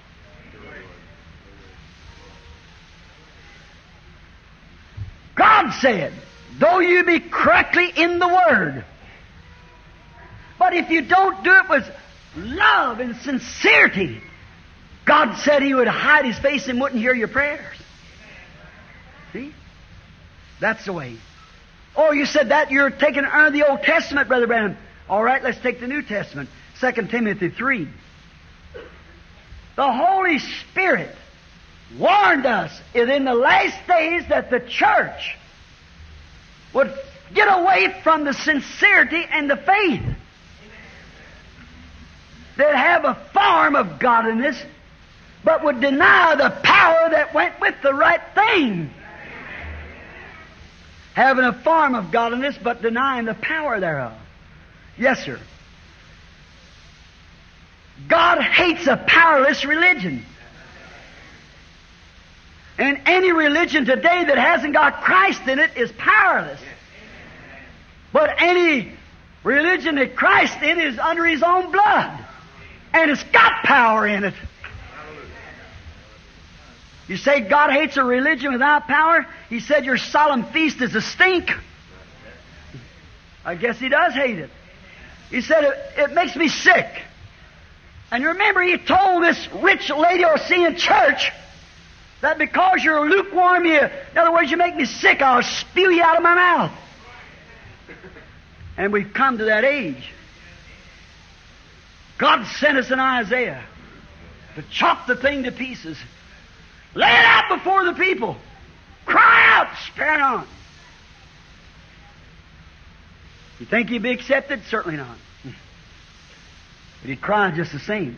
God said, though you be correctly in the Word, but if you don't do it with love and sincerity, God said He would hide His face and wouldn't hear your prayers. See? That's the way. Oh, you said that you're taking under the Old Testament, Brother Branham. All right, let's take the New Testament. 2 Timothy 3. The Holy Spirit warned us it in the last days that the church would get away from the sincerity and the faith. They'd have a form of godliness, but would deny the power that went with the right thing. Having a form of godliness, but denying the power thereof. Yes, sir. God hates a powerless religion. And any religion today that hasn't got Christ in it is powerless. But any religion that Christ in is under His own blood. And it's got power in it. You say God hates a religion without power? He said your solemn feast is a stink. I guess He does hate it. He said it, it makes me sick. And remember, He told this rich Laodicean church that because you're lukewarm, you, in other words, you make me sick, I'll spew you out of my mouth. And we've come to that age. God sent us in Isaiah to chop the thing to pieces. Lay it out before the people. Cry out, spare not. You think he'd be accepted? Certainly not. But he'd cry just the same.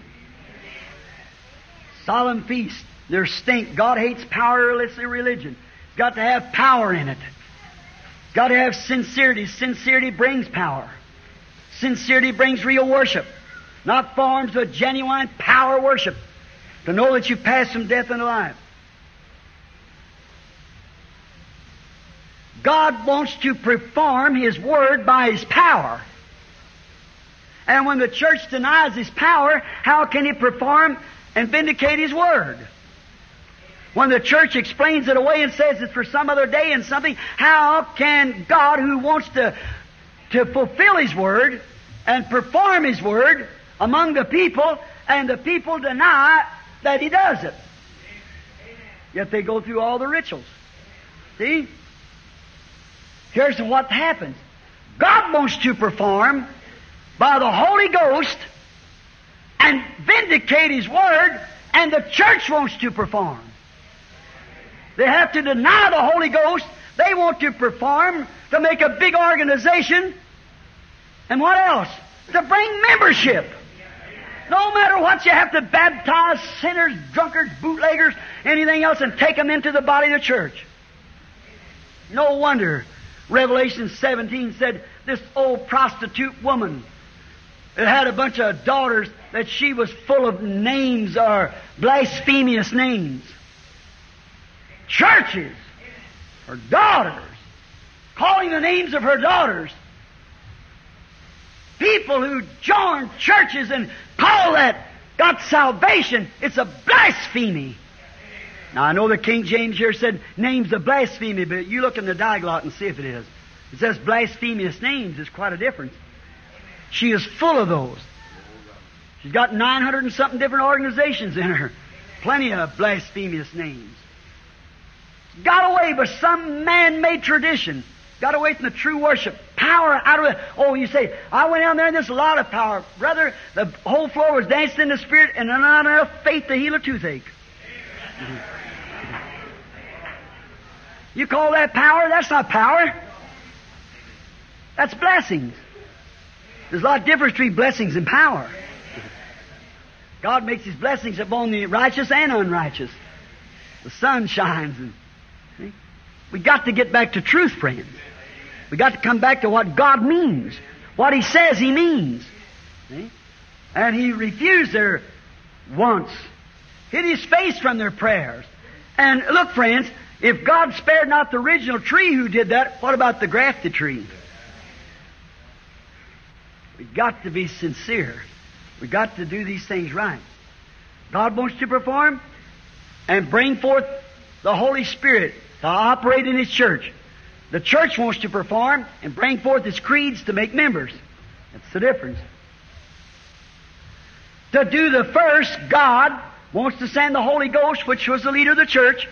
Solemn feast. There's stink. God hates powerless religion. It's got to have power in it. It's got to have sincerity. Sincerity brings power. Sincerity brings real worship. Not forms, but genuine power worship. To know that you've passed from death into life. God wants to perform His Word by His power. And when the church denies His power, how can He perform and vindicate His Word? When the church explains it away and says it's for some other day and something, how can God, who wants to, to fulfill His Word and perform His Word among the people, and the people deny that He does it. Yet they go through all the rituals. See? Here's what happens. God wants to perform by the Holy Ghost and vindicate His Word, and the church wants to perform. They have to deny the Holy Ghost. They want to perform to make a big organization. And what else? To bring membership. No matter what, you have to baptize sinners, drunkards, bootleggers, anything else, and take them into the body of the church. No wonder Revelation 17 said this old prostitute woman that had a bunch of daughters that she was full of names or blasphemous names. Churches, her daughters, calling the names of her daughters. People who join churches and call that got salvation, it's a blasphemy. Now I know the King James here said names of blasphemy, but you look in the Diaglott and see if it is. It says blasphemous names. There's quite a difference. She is full of those. She's got 900 and something different organizations in her. Plenty of blasphemous names. Got away by some man-made tradition. Got away from the true worship. Power out of it. Oh, you say, I went down there and there's a lot of power. Brother, the whole floor was dancing in the Spirit and not enough faith to heal a toothache. You call that power? That's not power. That's blessings. There's a lot of difference between blessings and power. God makes His blessings upon the righteous and unrighteous. The sun shines. And? We got to get back to truth, friends. We got to come back to what God means, what He says He means. See? And He refused their wants, hid His face from their prayers. And look, friends, if God spared not the original tree who did that, what about the grafted tree? We've got to be sincere. We've got to do these things right. God wants to perform and bring forth the Holy Spirit to operate in His church. The church wants to perform and bring forth its creeds to make members. That's the difference. To do the first, God wants to send the Holy Ghost, which was the leader of the church.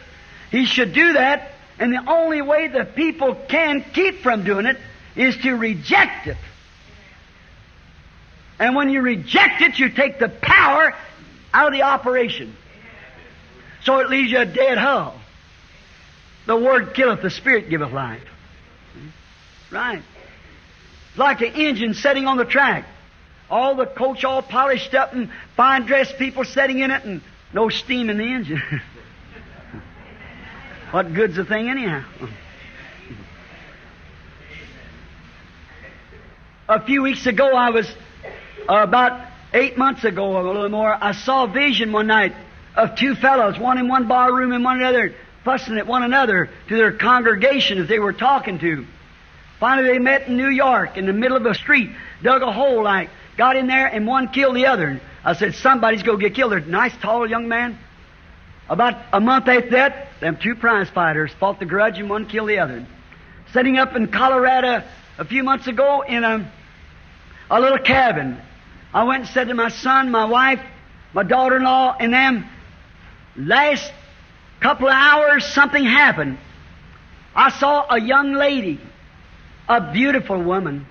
He should do that, and the only way the people can keep from doing it is to reject it. And when you reject it, you take the power out of the operation. So it leaves you a dead hull. The word killeth, the spirit giveth life. Right. Like the engine setting on the track. All the coach all polished up and fine dressed people sitting in it and no steam in the engine. [laughs] what good's the thing anyhow? A few weeks ago I was uh, about eight months ago, a little more, I saw a vision one night of two fellows, one in one bar room and one another, fussing at one another to their congregation as they were talking to. Finally, they met in New York in the middle of a street, dug a hole like, got in there, and one killed the other. And I said, somebody's going to get killed. They're a nice, tall young man. About a month after that, them two prize fighters fought the grudge and one killed the other. Setting up in Colorado a few months ago in a, a little cabin. I went and said to my son, my wife, my daughter-in-law, and them, last couple of hours something happened. I saw a young lady, a beautiful woman,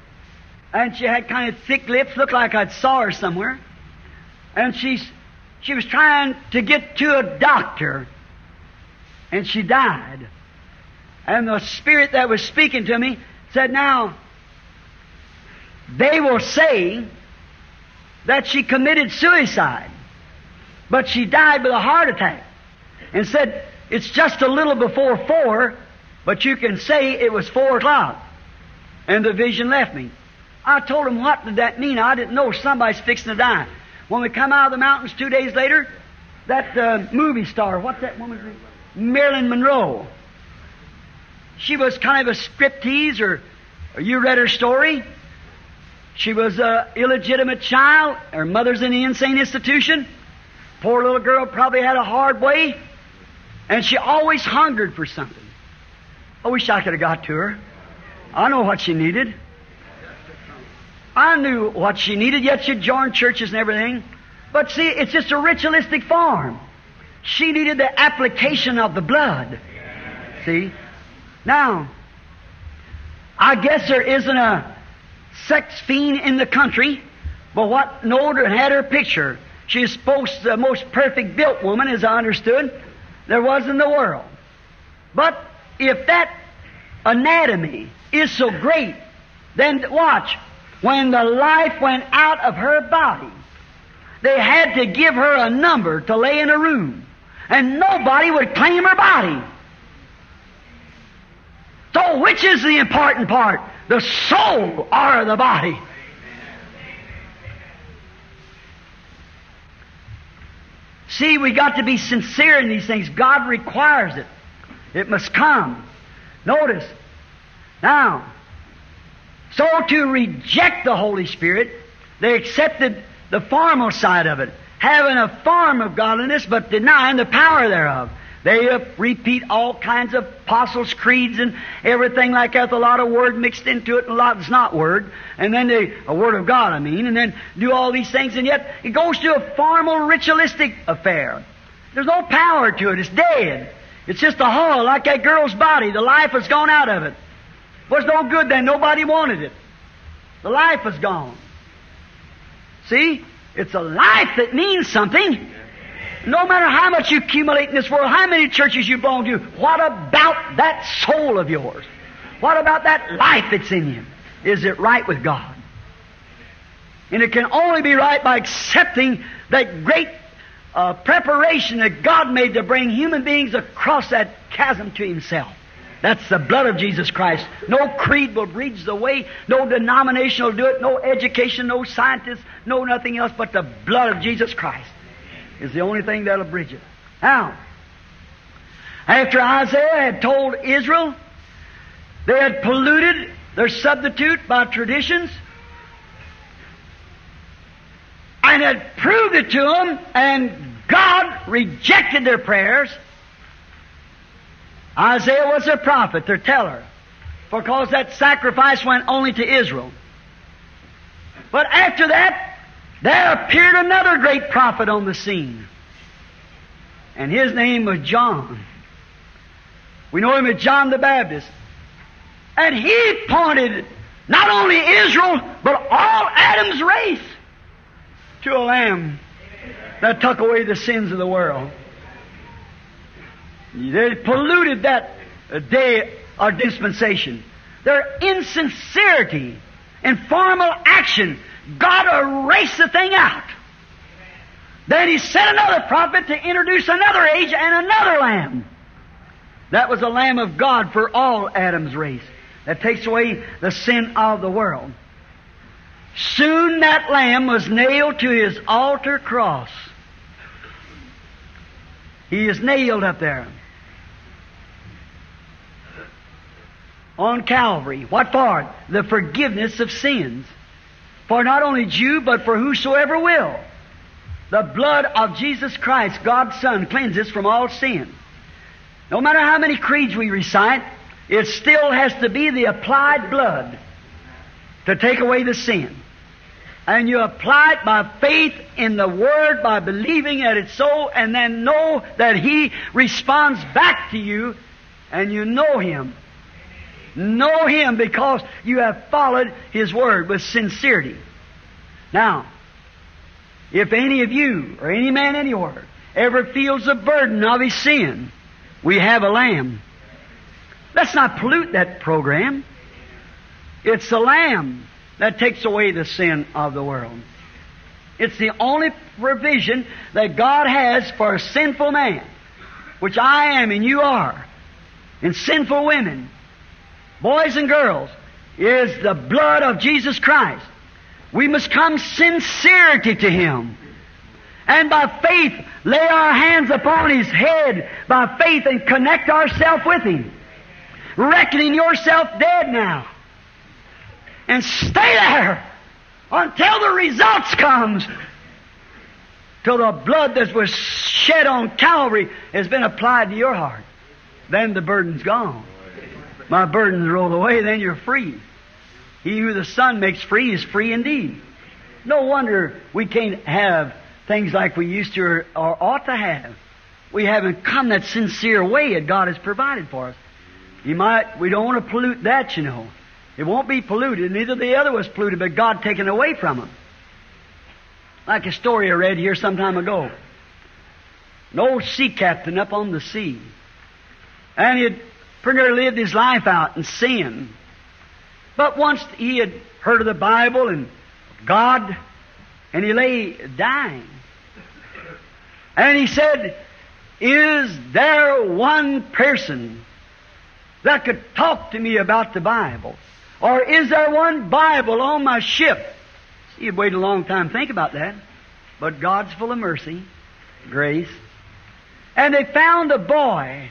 and she had kind of thick lips, looked like I'd saw her somewhere. And she's, she was trying to get to a doctor, and she died. And the spirit that was speaking to me said, Now, they will say that she committed suicide, but she died with a heart attack. And said, It's just a little before four, but you can say it was four o'clock. And the vision left me. I told him, What did that mean? I didn't know somebody's fixing to die. When we come out of the mountains two days later, that uh, movie star, what's that woman's name? Marilyn Monroe. She was kind of a striptease, or, or you read her story. She was an illegitimate child. Her mother's in the insane institution. Poor little girl probably had a hard way. And she always hungered for something. I wish I could have got to her. I know what she needed. I knew what she needed, yet she'd joined churches and everything. But see, it's just a ritualistic form. She needed the application of the blood. See? Now, I guess there isn't a sex fiend in the country, but what and had her picture. She's supposed the most perfect built woman, as I understood, there was in the world. But if that anatomy is so great, then watch, when the life went out of her body, they had to give her a number to lay in a room, and nobody would claim her body. So, which is the important part? The soul or the body? See, we got to be sincere in these things. God requires it. It must come. Notice. Now, so to reject the Holy Spirit, they accepted the formal side of it, having a form of godliness but denying the power thereof. They repeat all kinds of apostles' creeds and everything like that. A lot of word mixed into it, and a lot is not word. And then they, a word of God, I mean, and then do all these things, and yet it goes to a formal ritualistic affair. There's no power to it. It's dead. It's just a hull, like that girl's body. The life has gone out of it. Was no good then. Nobody wanted it. The life is gone. See? It's a life that means something. No matter how much you accumulate in this world, how many churches you belong to, what about that soul of yours? What about that life that's in you? Is it right with God? And it can only be right by accepting that great uh, preparation that God made to bring human beings across that chasm to Himself. That's the blood of Jesus Christ. No creed will bridge the way. No denomination will do it. No education, no scientist, no nothing else but the blood of Jesus Christ is the only thing that'll bridge it. Now, after Isaiah had told Israel they had polluted their substitute by traditions and had proved it to them, and God rejected their prayers. Isaiah was their prophet, their teller, because that sacrifice went only to Israel. But after that, there appeared another great prophet on the scene. And his name was John. We know him as John the Baptist. And he pointed not only Israel, but all Adam's race to a lamb that took away the sins of the world. They polluted that day or dispensation. Their insincerity and formal action God erased the thing out. Then he sent another prophet to introduce another age and another lamb. That was the Lamb of God for all Adam's race that takes away the sin of the world. Soon that lamb was nailed to his altar cross. He is nailed up there. On Calvary. What for? The forgiveness of sins for not only Jew, but for whosoever will. The blood of Jesus Christ, God's Son, cleanses from all sin. No matter how many creeds we recite, it still has to be the applied blood to take away the sin. And you apply it by faith in the Word, by believing that it's so, and then know that He responds back to you, and you know Him. Know Him because you have followed His Word with sincerity. Now, if any of you, or any man anywhere, ever feels the burden of his sin, we have a lamb. Let's not pollute that program. It's the lamb that takes away the sin of the world. It's the only provision that God has for a sinful man, which I am and you are, and sinful women boys and girls, is the blood of Jesus Christ. We must come sincerity to Him. And by faith, lay our hands upon His head by faith and connect ourselves with Him. Reckoning yourself dead now. And stay there until the results comes. Till the blood that was shed on Calvary has been applied to your heart. Then the burden's gone my burdens roll away, then you're free. He who the Son makes free is free indeed. No wonder we can't have things like we used to or, or ought to have. we haven't come that sincere way that God has provided for us. You might, we don't want to pollute that, you know. It won't be polluted. Neither the other was polluted, but God taken away from them. Like a story I read here some time ago. An old sea captain up on the sea. And he had pretty nearly lived his life out in sin. But once he had heard of the Bible and God, and he lay dying. And he said, Is there one person that could talk to me about the Bible? Or is there one Bible on my ship? See, you'd wait a long time to think about that. But God's full of mercy, grace. And they found a boy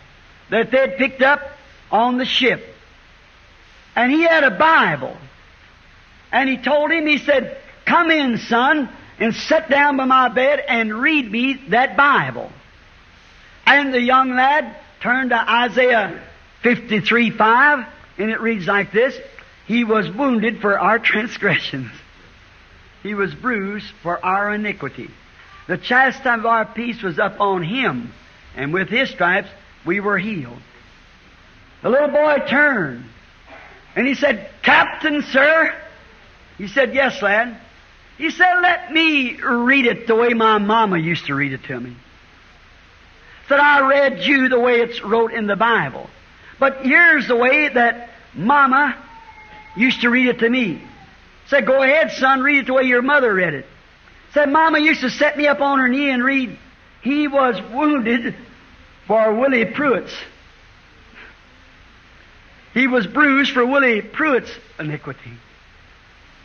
that they'd picked up on the ship. And he had a Bible. And he told him, he said, Come in, son, and sit down by my bed and read me that Bible. And the young lad turned to Isaiah 53 5, and it reads like this He was wounded for our [laughs] transgressions, He was bruised for our iniquity. The chastisement of our peace was upon Him, and with His stripes we were healed. The little boy turned, and he said, Captain, sir. He said, Yes, lad. He said, Let me read it the way my mama used to read it to me. Said, I read you the way it's wrote in the Bible. But here's the way that mama used to read it to me. Said, Go ahead, son, read it the way your mother read it. Said, Mama used to set me up on her knee and read, He was wounded for Willie Pruitt's. He was bruised for Willie Pruitt's iniquity.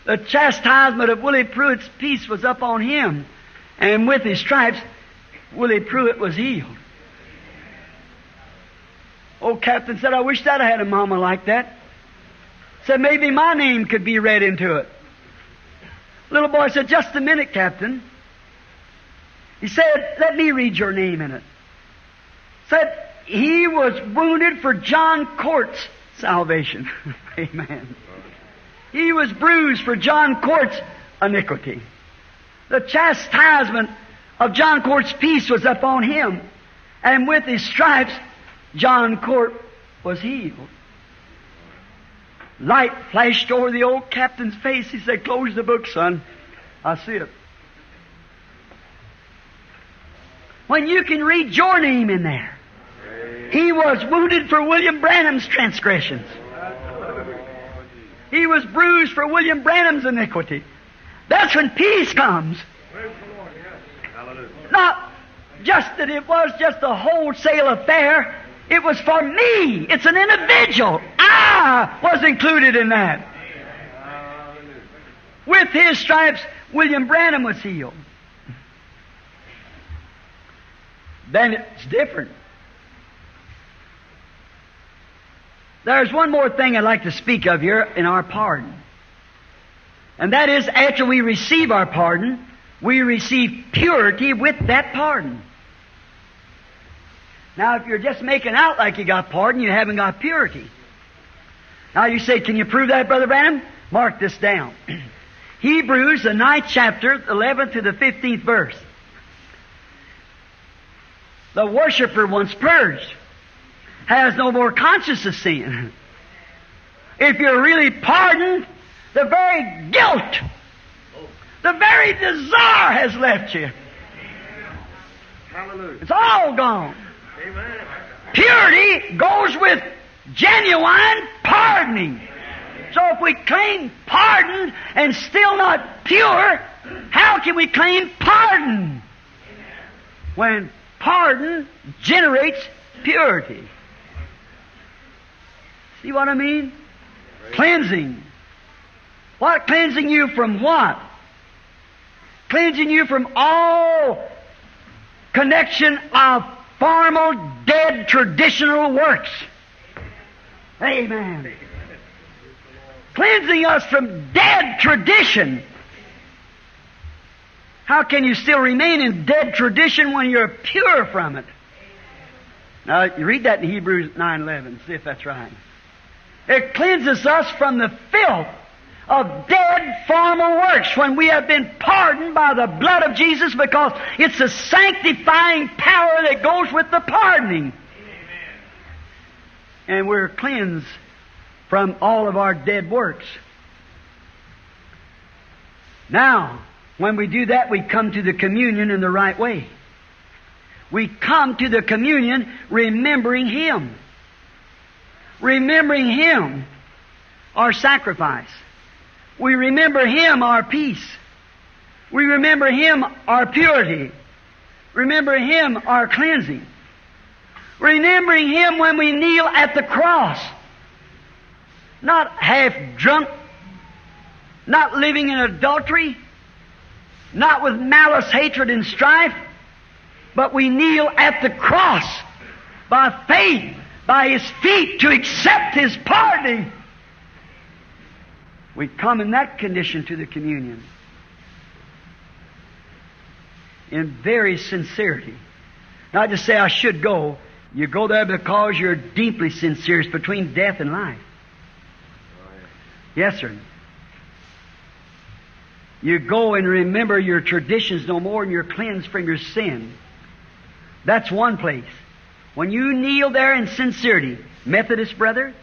The chastisement of Willie Pruitt's peace was up on him, and with his stripes, Willie Pruitt was healed. Old captain said, I wish that I had a mama like that. Said maybe my name could be read into it. Little boy said, Just a minute, Captain. He said, Let me read your name in it. Said, He was wounded for John Court's salvation. [laughs] Amen. He was bruised for John Court's iniquity. The chastisement of John Court's peace was upon him, and with his stripes, John Court was healed. Light flashed over the old captain's face. He said, Close the book, son. I see it. When you can read your name in there. He was wounded for William Branham's transgressions. He was bruised for William Branham's iniquity. That's when peace comes. Not just that it was just a wholesale affair. It was for me. It's an individual. I was included in that. With his stripes, William Branham was healed. Then it's different. There's one more thing I'd like to speak of here in our pardon. And that is, after we receive our pardon, we receive purity with that pardon. Now, if you're just making out like you got pardon, you haven't got purity. Now you say, can you prove that, Brother Branham? Mark this down. [clears throat] Hebrews, the ninth chapter, 11th to the 15th verse. The worshiper once purged has no more conscience of sin. If you're really pardoned, the very guilt, the very desire has left you. Hallelujah. It's all gone. Amen. Purity goes with genuine pardoning. So if we claim pardon and still not pure, how can we claim pardon? When pardon generates purity. See what I mean? Cleansing. What cleansing you from what? Cleansing you from all connection of formal, dead, traditional works. Amen. Cleansing us from dead tradition. How can you still remain in dead tradition when you're pure from it? Now, you read that in Hebrews 9.11, see if that's right. It cleanses us from the filth of dead former works when we have been pardoned by the blood of Jesus because it's the sanctifying power that goes with the pardoning. And we're cleansed from all of our dead works. Now, when we do that, we come to the communion in the right way. We come to the communion remembering Him. Remembering Him, our sacrifice. We remember Him, our peace. We remember Him, our purity. Remember Him, our cleansing. Remembering Him when we kneel at the cross. Not half drunk, not living in adultery, not with malice, hatred, and strife, but we kneel at the cross by faith, by His feet to accept His pardoning. We come in that condition to the communion. In very sincerity. Not just say, I should go. You go there because you're deeply sincere. It's between death and life. Yes, sir. You go and remember your traditions no more and you're cleansed from your sin. That's one place. When you kneel there in sincerity, Methodist brother,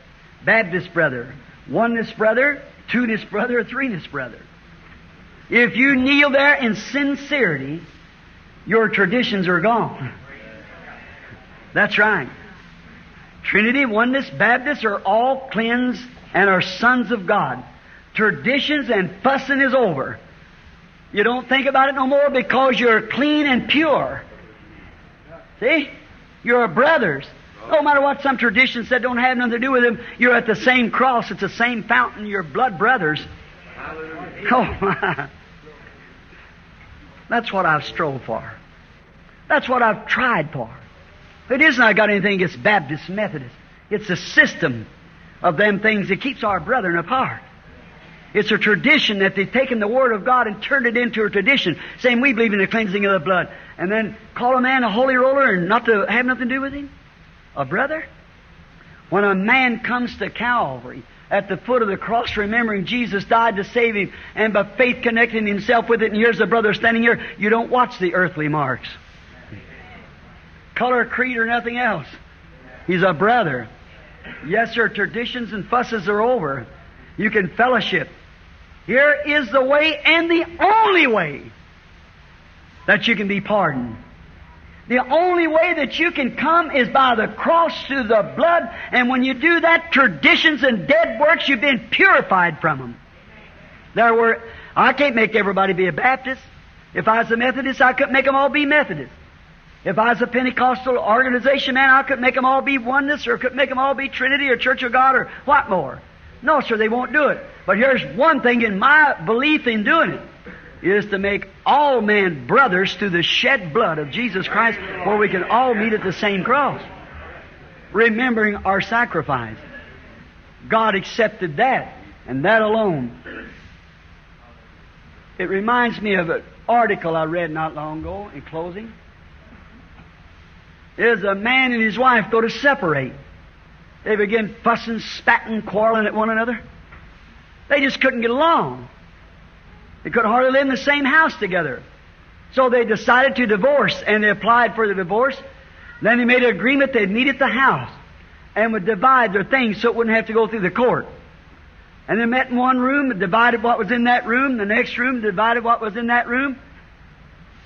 Baptist brother, oneness brother, two-ness brother, or three-ness brother. If you kneel there in sincerity, your traditions are gone. That's right. Trinity, oneness, Baptists are all cleansed and are sons of God. Traditions and fussing is over. You don't think about it no more because you're clean and pure. See? You're brothers. No matter what some traditions said don't have nothing to do with them, you're at the same cross, it's the same fountain, you're blood brothers. Oh my. That's what I've strove for. That's what I've tried for. It isn't I got anything against Baptist, Methodist. It's the system of them things that keeps our brethren apart. It's a tradition that they've taken the Word of God and turned it into a tradition, saying we believe in the cleansing of the blood, and then call a man a holy roller and not to have nothing to do with him? A brother? When a man comes to Calvary, at the foot of the cross, remembering Jesus died to save him, and by faith connecting himself with it, and here's a brother standing here, you don't watch the earthly marks. Color, creed, or nothing else. He's a brother. Yes, sir, traditions and fusses are over. You can fellowship. Here is the way and the only way that you can be pardoned. The only way that you can come is by the cross through the blood, and when you do that, traditions and dead works, you've been purified from them. There were, I can't make everybody be a Baptist. If I was a Methodist, I couldn't make them all be Methodist. If I was a Pentecostal organization man, I couldn't make them all be oneness, or couldn't make them all be Trinity, or Church of God, or what more. No, sir, they won't do it. But here's one thing in my belief in doing it is to make all men brothers through the shed blood of Jesus Christ where we can all meet at the same cross. Remembering our sacrifice. God accepted that, and that alone. It reminds me of an article I read not long ago in closing. There's a man and his wife go to separate. They began fussing, spatting, quarreling at one another. They just couldn't get along. They could hardly live in the same house together. So they decided to divorce, and they applied for the divorce. Then they made an agreement they'd meet at the house and would divide their things so it wouldn't have to go through the court. And they met in one room and divided what was in that room, the next room divided what was in that room.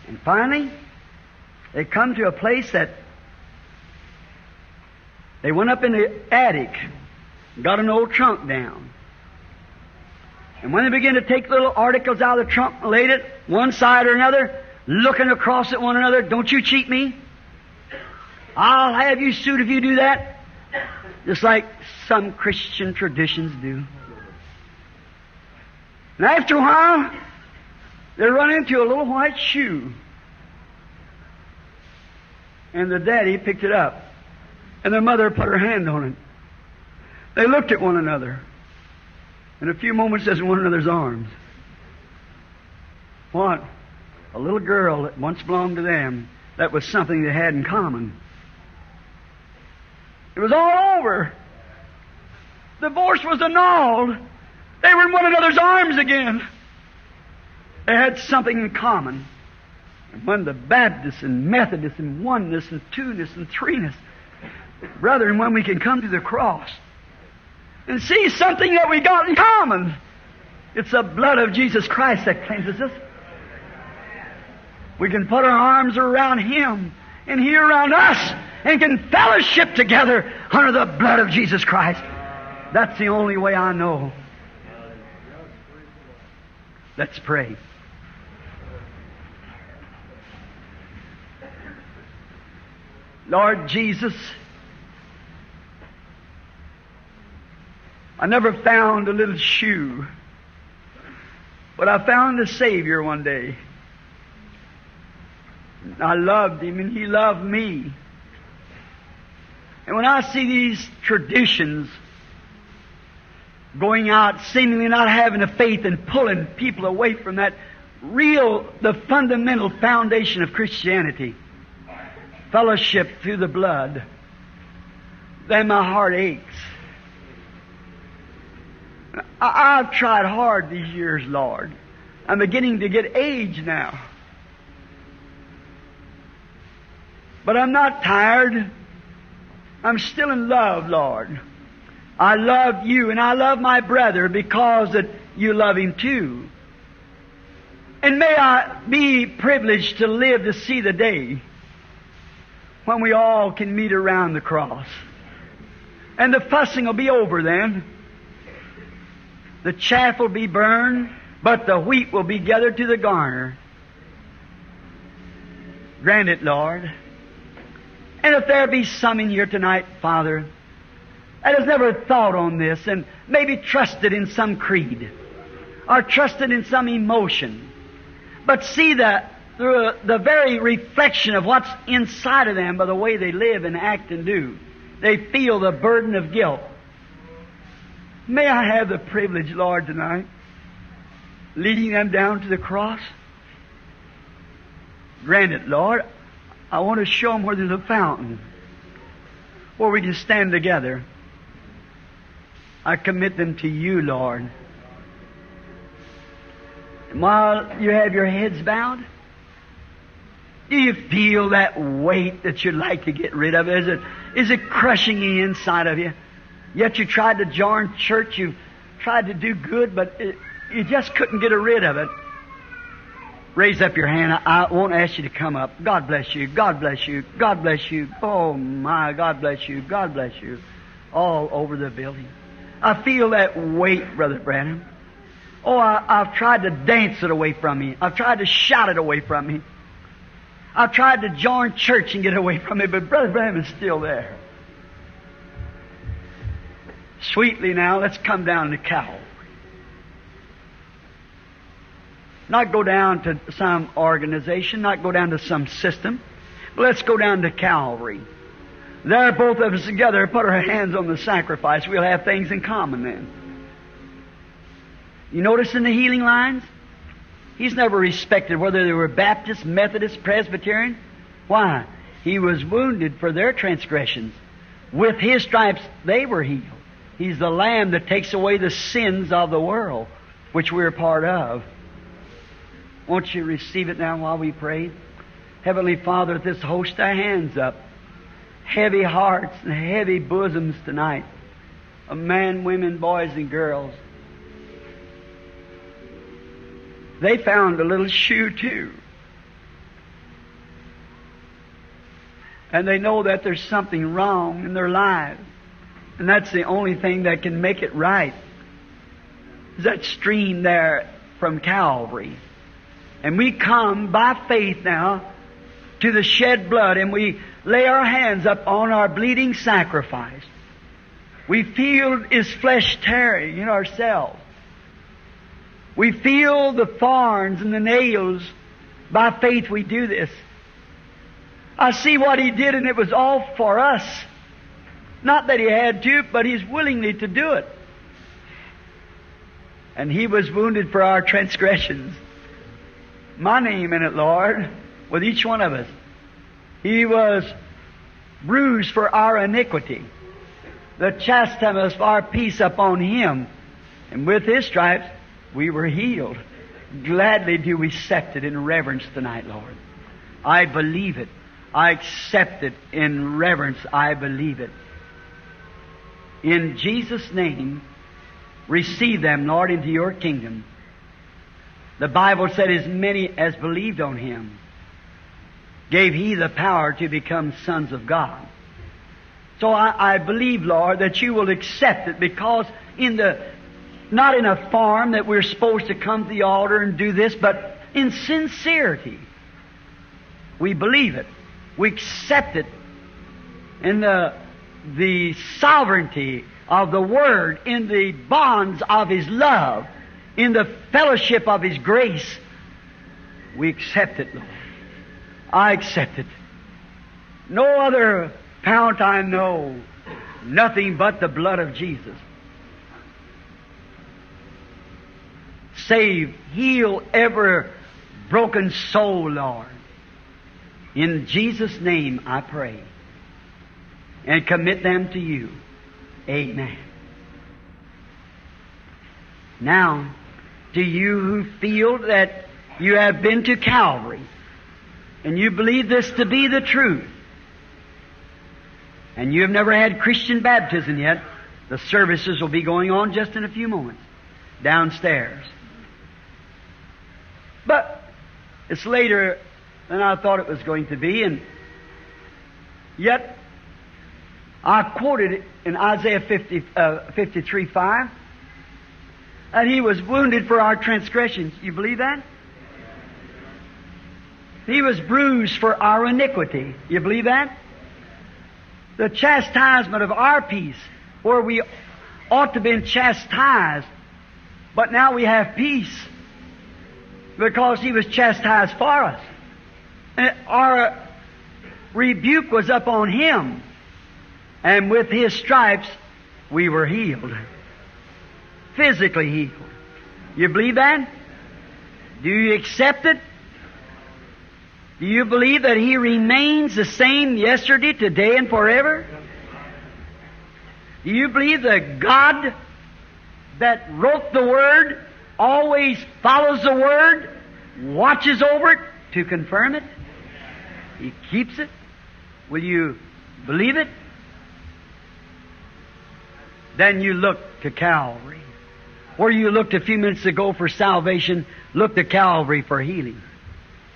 And finally, they come to a place that they went up in the attic, got an old trunk down. And when they began to take little articles out of the trunk and laid it one side or another, looking across at one another, don't you cheat me. I'll have you sued if you do that. Just like some Christian traditions do. And after a while, they run into a little white shoe. And the daddy picked it up. And their mother put her hand on it. They looked at one another. In a few moments, as in one another's arms. What? A little girl that once belonged to them. That was something they had in common. It was all over. Divorce was annulled. They were in one another's arms again. They had something in common. And when the Baptists and Methodists and oneness and two-ness and threeness, brethren, when we can come to the cross and see something that we got in common, it's the blood of Jesus Christ that cleanses us. We can put our arms around Him and He around us and can fellowship together under the blood of Jesus Christ. That's the only way I know. Let's pray. Lord Jesus, I never found a little shoe, but I found a Savior one day. I loved Him and He loved me. And when I see these traditions going out seemingly not having a faith and pulling people away from that real, the fundamental foundation of Christianity, fellowship through the blood, then my heart aches. I, I've tried hard these years, Lord. I'm beginning to get age now. But I'm not tired. I'm still in love, Lord. I love you and I love my brother because that you love him too. And may I be privileged to live to see the day when we all can meet around the cross. And the fussing will be over then. The chaff will be burned, but the wheat will be gathered to the garner. Grant it, Lord. And if there be some in here tonight, Father, that has never thought on this and maybe trusted in some creed or trusted in some emotion, but see the, the, the very reflection of what's inside of them by the way they live and act and do. They feel the burden of guilt. May I have the privilege, Lord, tonight, leading them down to the cross? Grant it, Lord. I want to show them where there's a fountain, where we can stand together. I commit them to you, Lord. And while you have your heads bowed, do you feel that weight that you'd like to get rid of? Is it, is it crushing the inside of you? Yet you tried to join church, you tried to do good, but it, you just couldn't get rid of it. Raise up your hand. I, I won't ask you to come up. God bless you. God bless you. God bless you. Oh my, God bless you. God bless you. All over the building. I feel that weight, Brother Branham. Oh, I, I've tried to dance it away from me. I've tried to shout it away from me. I've tried to join church and get away from it, but Brother Branham is still there. Sweetly now, let's come down to Calvary. Not go down to some organization, not go down to some system, but let's go down to Calvary. There, both of us together, put our hands on the sacrifice. We'll have things in common then. You notice in the healing lines? He's never respected whether they were Baptist, Methodist, Presbyterian. Why? He was wounded for their transgressions. With his stripes, they were healed. He's the Lamb that takes away the sins of the world, which we're part of. Won't you receive it now while we pray? Heavenly Father, at this host our hands up. Heavy hearts and heavy bosoms tonight of men, women, boys, and girls. They found a little shoe too. And they know that there's something wrong in their lives. And that's the only thing that can make it right. Is that stream there from Calvary. And we come by faith now to the shed blood and we lay our hands up on our bleeding sacrifice. We feel His flesh tearing in ourselves. We feel the thorns and the nails. By faith we do this. I see what He did and it was all for us. Not that He had to, but He's willingly to do it. And He was wounded for our transgressions my name in it, Lord, with each one of us. He was bruised for our iniquity. The chastisement of our peace upon him. And with His stripes, we were healed. Gladly do we accept it in reverence tonight, Lord. I believe it. I accept it in reverence. I believe it. In Jesus' name, receive them, Lord, into your kingdom. The Bible said, as many as believed on him, gave he the power to become sons of God. So I, I, believe, Lord, that you will accept it because in the, not in a form that we're supposed to come to the altar and do this, but in sincerity. We believe it. We accept it in the, the sovereignty of the Word, in the bonds of His love, in the fellowship of His grace. We accept it, Lord. I accept it. No other fount I know, nothing but the blood of Jesus. Save, heal every broken soul, Lord. In Jesus' name I pray. And commit them to you. Amen. Now, to you who feel that you have been to Calvary and you believe this to be the truth, and you have never had Christian baptism yet, the services will be going on just in a few moments downstairs. But it's later than I thought it was going to be, and yet I quoted in Isaiah 50, uh, 53 5 and he was wounded for our transgressions. You believe that? He was bruised for our iniquity. You believe that? The chastisement of our peace, where we ought to have been chastised, but now we have peace because he was chastised for us. And our rebuke was upon him, and with his stripes we were healed. Physically healed. You believe that? Do you accept it? Do you believe that He remains the same yesterday, today, and forever? Do you believe that God that wrote the Word always follows the Word, watches over it to confirm it? He keeps it? Will you believe it? Then you look to Calvary. Where you looked a few minutes ago for salvation, look to Calvary for healing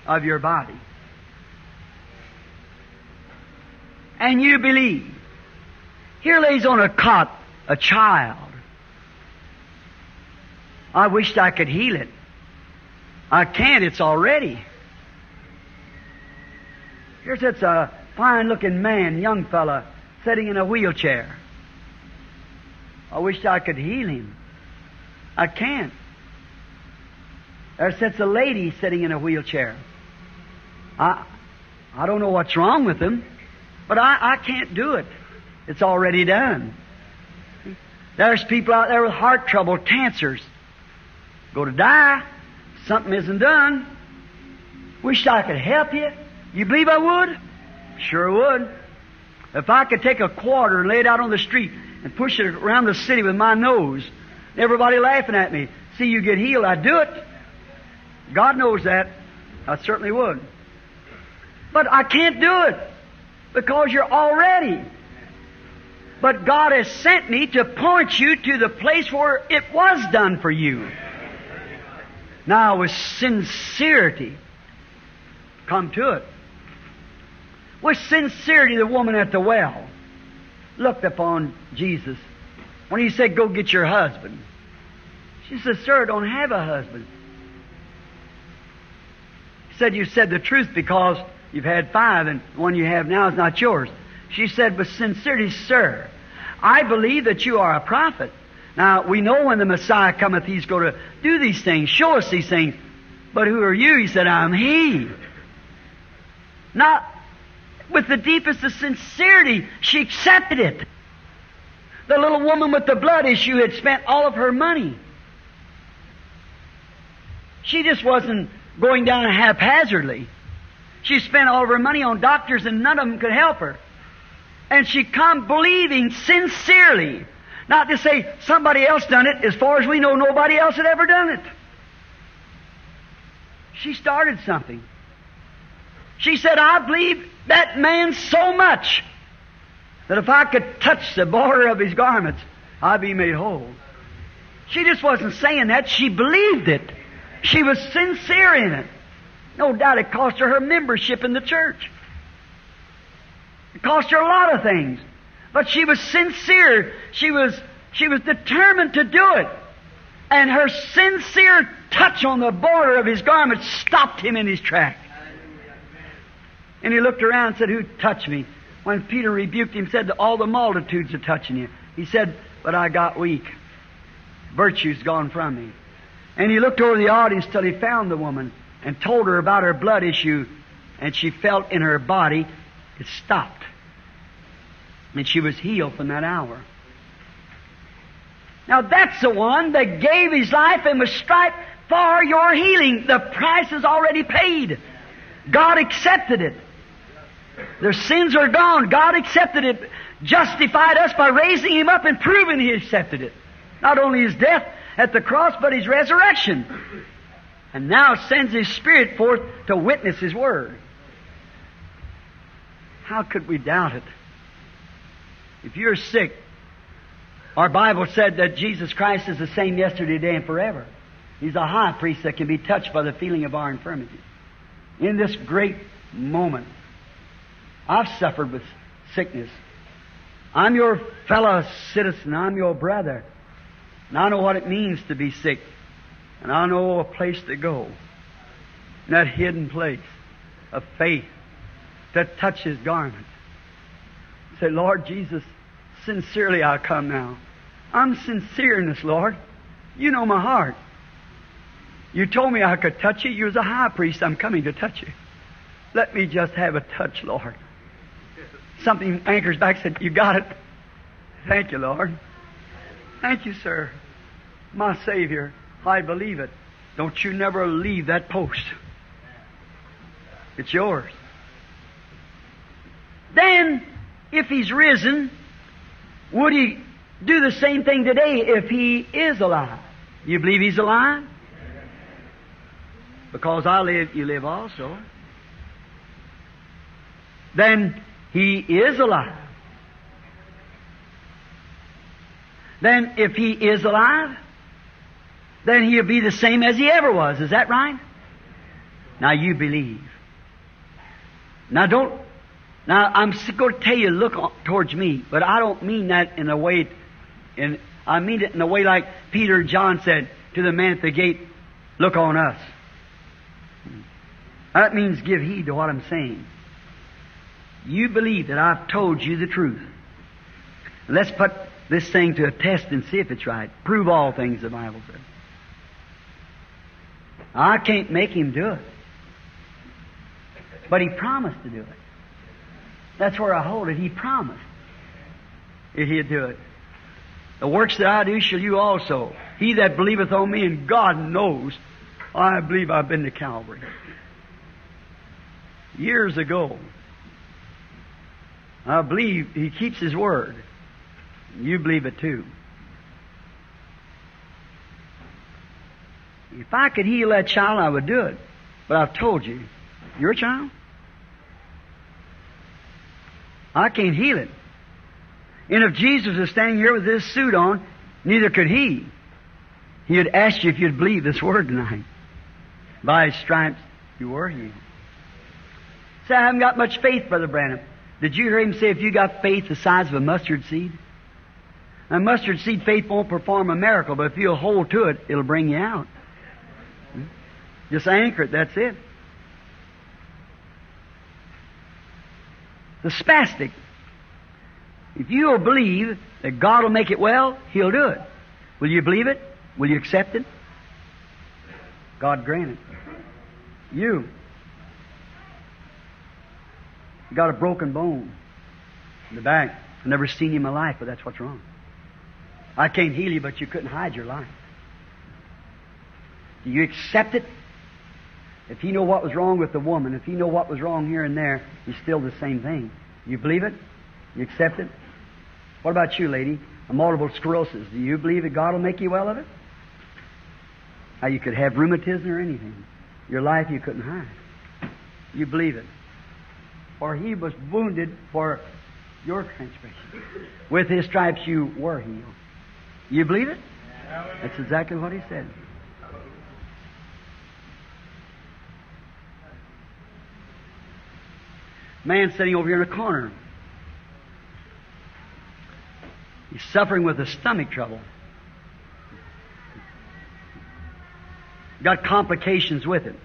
of your body. and you believe. Here lays on a cot a child. I wished I could heal it. I can't, it's already. Here sits a fine looking man, young fella, sitting in a wheelchair. I wish I could heal him. I can't. There sits a lady sitting in a wheelchair. I, I don't know what's wrong with him. But I, I can't do it. It's already done. There's people out there with heart trouble, cancers. Go to die. Something isn't done. Wish I could help you. You believe I would? Sure would. If I could take a quarter and lay it out on the street and push it around the city with my nose, everybody laughing at me, see you get healed, I'd do it. God knows that. I certainly would. But I can't do it because you're already. But God has sent me to point you to the place where it was done for you. Now, with sincerity, come to it. With sincerity, the woman at the well looked upon Jesus when he said, Go get your husband. She said, Sir, I don't have a husband. He said, You said the truth because You've had five, and the one you have now is not yours. She said with sincerity, Sir, I believe that you are a prophet. Now, we know when the Messiah cometh, he's going to do these things, show us these things. But who are you? He said, I'm he. Not with the deepest of sincerity, she accepted it. The little woman with the blood issue had spent all of her money. She just wasn't going down haphazardly. She spent all of her money on doctors and none of them could help her. And she come believing sincerely Not to say somebody else done it. As far as we know, nobody else had ever done it. She started something. She said, I believe that man so much that if I could touch the border of his garments, I'd be made whole. She just wasn't saying that. She believed it. She was sincere in it. No doubt it cost her her membership in the church. It cost her a lot of things. But she was sincere. She was, she was determined to do it. And her sincere touch on the border of his garment stopped him in his track. And he looked around and said, Who touched me? When Peter rebuked him, said, All the multitudes are touching you. He said, But I got weak. Virtue's gone from me. And he looked over the audience till he found the woman and told her about her blood issue, and she felt in her body it stopped. And she was healed from that hour. Now that's the one that gave his life and was striped for your healing. The price is already paid. God accepted it. Their sins are gone. God accepted it, justified us by raising him up and proving he accepted it. Not only his death at the cross, but his resurrection. And now sends his Spirit forth to witness his word. How could we doubt it? If you're sick, our Bible said that Jesus Christ is the same yesterday, today, and forever. He's a high priest that can be touched by the feeling of our infirmity. In this great moment, I've suffered with sickness. I'm your fellow citizen. I'm your brother. And I know what it means to be sick. And I know a place to go. In that hidden place of faith to touch His garment. Say, Lord Jesus, sincerely I come now. I'm sincere in this, Lord. You know my heart. You told me I could touch you. You was a high priest. I'm coming to touch you. Let me just have a touch, Lord. Something anchors back said, You got it. Thank you, Lord. Thank you, sir. My Savior. I believe it. Don't you never leave that post. It's yours. Then, if He's risen, would He do the same thing today if He is alive? You believe He's alive? Because I live, you live also. Then He is alive. Then if He is alive, then He'll be the same as He ever was. Is that right? Now you believe. Now don't, now I'm going to tell you, look towards me, but I don't mean that in a way, in, I mean it in a way like Peter and John said to the man at the gate, look on us. That means give heed to what I'm saying. You believe that I've told you the truth. Let's put this thing to a test and see if it's right. Prove all things, the Bible says. I can't make him do it. But he promised to do it. That's where I hold it. He promised if he'd do it. The works that I do shall you also. He that believeth on me, and God knows, I believe I've been to Calvary years ago. I believe He keeps His word. You believe it too. If I could heal that child, I would do it. But I've told you, your child? I can't heal it. And if Jesus was standing here with this suit on, neither could he. He had asked you if you'd believe this word tonight. By his stripes you were healed. Say, I haven't got much faith, Brother Branham. Did you hear him say if you got faith the size of a mustard seed? A mustard seed faith won't perform a miracle, but if you'll hold to it, it'll bring you out. Just anchor it, that's it. The spastic. If you'll believe that God will make it well, He'll do it. Will you believe it? Will you accept it? God grant it. You. You got a broken bone in the back. I've never seen you in my life, but that's what's wrong. I can't heal you, but you couldn't hide your life. Do you accept it? If he know what was wrong with the woman, if he know what was wrong here and there, he's still the same thing. You believe it? You accept it? What about you, lady? a multiple sclerosis. Do you believe that God will make you well of it? How you could have rheumatism or anything. Your life you couldn't hide. You believe it. For he was wounded for your transgression. With his stripes you were healed. You believe it? That's exactly what he said. Man sitting over here in a corner. He's suffering with a stomach trouble. Got complications with it.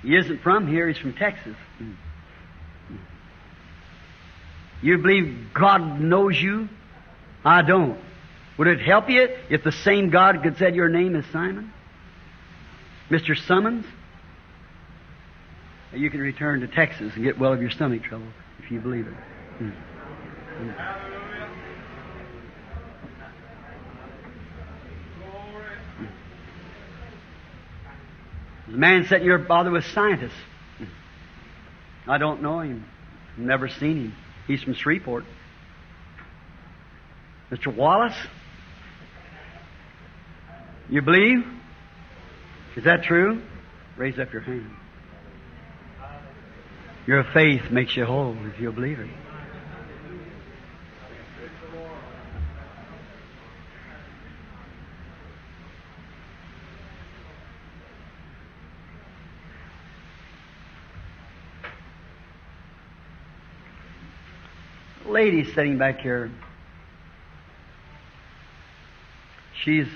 He isn't from here, he's from Texas. You believe God knows you? I don't. Would it help you if the same God could said your name is Simon? Mr. Summons? You can return to Texas and get well of your stomach trouble if you believe it. Hmm. Hmm. The man sitting here bothered with sinusitis. I don't know him. Never seen him. He's from Shreveport. Mr. Wallace? You believe? Is that true? Raise up your hand. Your faith makes you whole if you believe it. Lady sitting back here. She's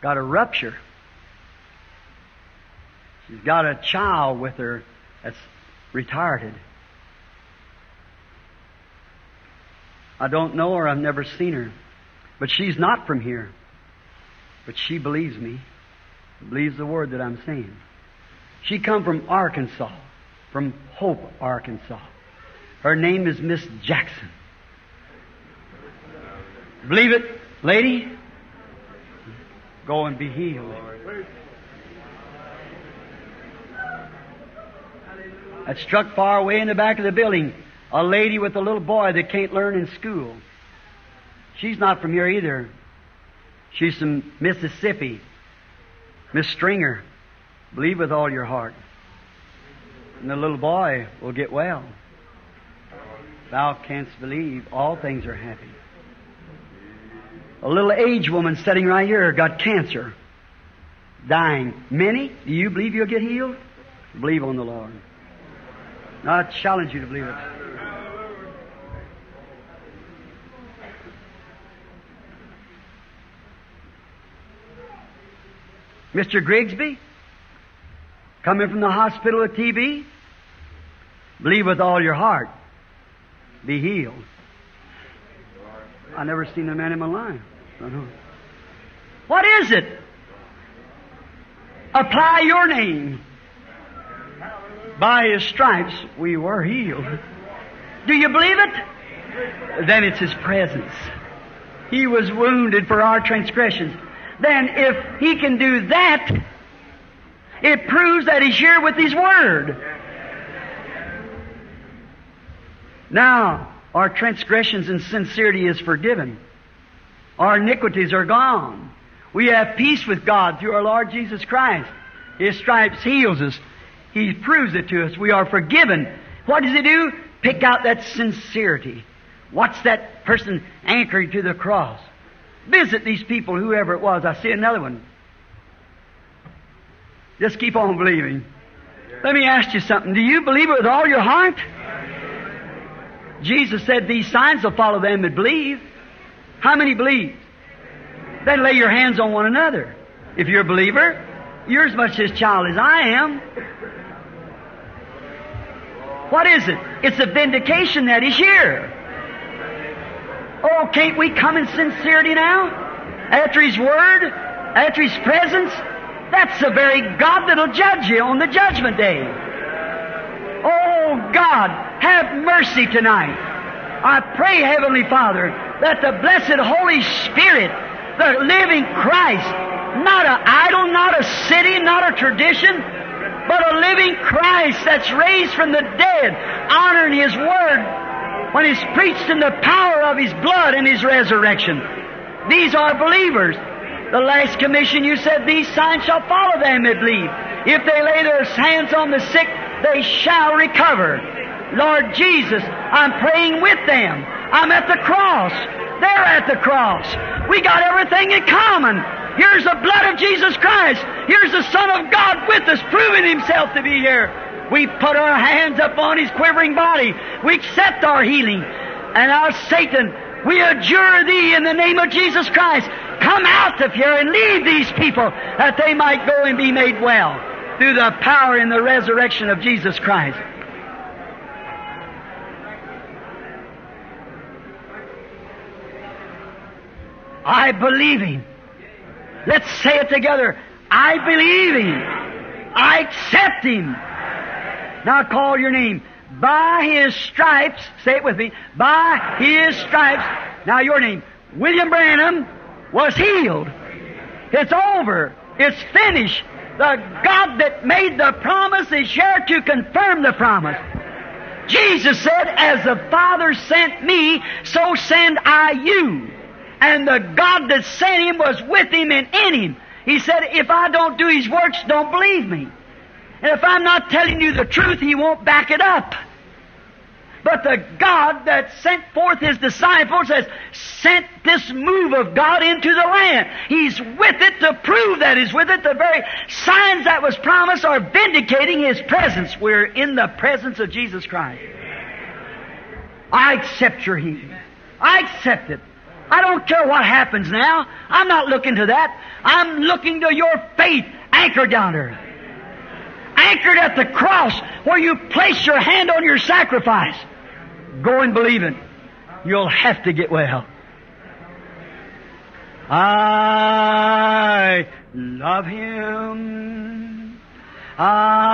got a rupture. She's got a child with her that's retarded. I don't know her, I've never seen her. But she's not from here. But she believes me, believes the word that I'm saying. She come from Arkansas, from Hope, Arkansas. Her name is Miss Jackson. Believe it, lady? Go and be healed. That struck far away in the back of the building. A lady with a little boy that can't learn in school. She's not from here either. She's from Mississippi. Miss Stringer. Believe with all your heart. And the little boy will get well. Thou canst believe, all things are happy. A little aged woman sitting right here got cancer, dying. Many, do you believe you'll get healed? Believe on the Lord. Now, I challenge you to believe it. Mr. Grigsby, coming from the hospital with TB, believe with all your heart be healed. I never seen a man in my life. What is it? Apply your name. By his stripes we were healed. Do you believe it? Then it's his presence. He was wounded for our transgressions. Then if he can do that, it proves that he's here with his word. Now, our transgressions and sincerity is forgiven. Our iniquities are gone. We have peace with God through our Lord Jesus Christ. His stripes heals us. He proves it to us. We are forgiven. What does He do? Pick out that sincerity. What's that person anchored to the cross? Visit these people, whoever it was. I see another one. Just keep on believing. Let me ask you something. Do you believe it with all your heart? Jesus said, These signs will follow them that believe. How many believe? Then lay your hands on one another. If you're a believer, you're as much his child as I am. What is it? It's a vindication that he's here. Oh, can't we come in sincerity now? After his word? After his presence? That's the very God that'll judge you on the judgment day. Oh, God, have mercy tonight. I pray, Heavenly Father, that the blessed Holy Spirit, the living Christ, not an idol, not a city, not a tradition, but a living Christ that's raised from the dead, honoring His Word, when He's preached in the power of His blood and His resurrection. These are believers. The last commission you said, These signs shall follow them that believe. If they lay their hands on the sick, they shall recover. Lord Jesus, I'm praying with them. I'm at the cross. They're at the cross. We got everything in common. Here's the blood of Jesus Christ. Here's the Son of God with us, proving Himself to be here. We put our hands upon His quivering body. We accept our healing. And our Satan, we adjure Thee in the name of Jesus Christ. Come out of here and leave these people that they might go and be made well through the power and the resurrection of Jesus Christ. I believe Him. Let's say it together. I believe Him. I accept Him. Now call your name. By His stripes, say it with me, by His stripes, now your name, William Branham was healed. It's over. It's finished. The God that made the promise is here to confirm the promise. Jesus said, As the Father sent me, so send I you. And the God that sent him was with him and in him. He said, If I don't do his works, don't believe me. And if I'm not telling you the truth, he won't back it up. But the God that sent forth his disciples has sent this move of God into the land. He's with it to prove that he's with it. The very signs that was promised are vindicating his presence. We're in the presence of Jesus Christ. I accept your healing. I accept it. I don't care what happens now. I'm not looking to that. I'm looking to your faith anchored yonder. Anchored at the cross where you place your hand on your sacrifice. Go and believe it. You'll have to get well. I love Him. I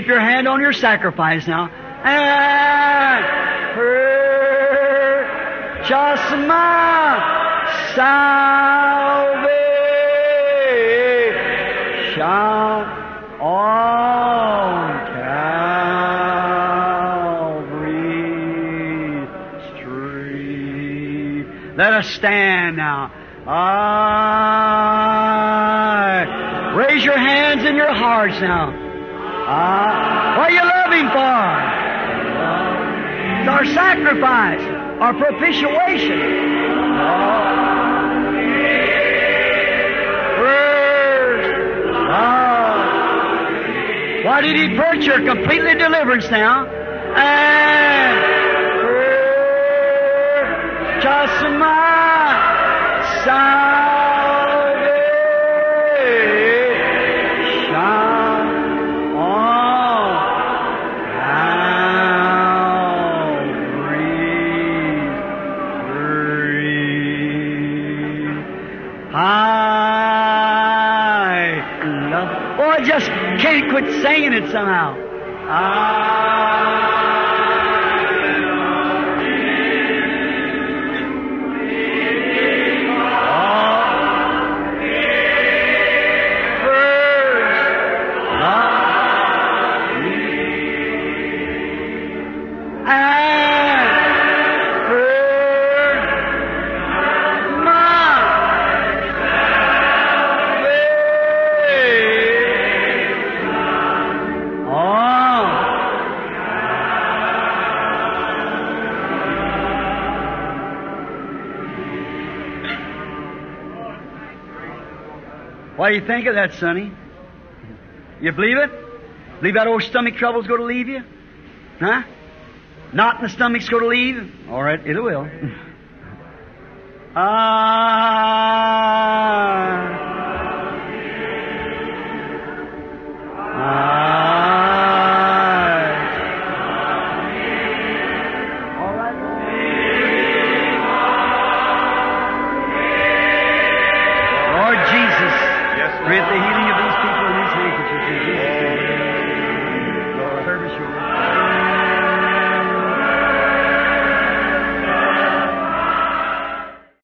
Keep your hand on your sacrifice now. And purchase my salvation on Calvary's tree. Let us stand now. I raise your hands in your hearts now. I, what you loving for? It's our sacrifice, our propitiation. First love. Why did He purchase your completely deliverance now? And somehow. Think of that, Sonny? You believe it? Believe that old stomach trouble's going to leave you? Huh? Not in the stomach's going to leave? All right, it will. [laughs] Ah.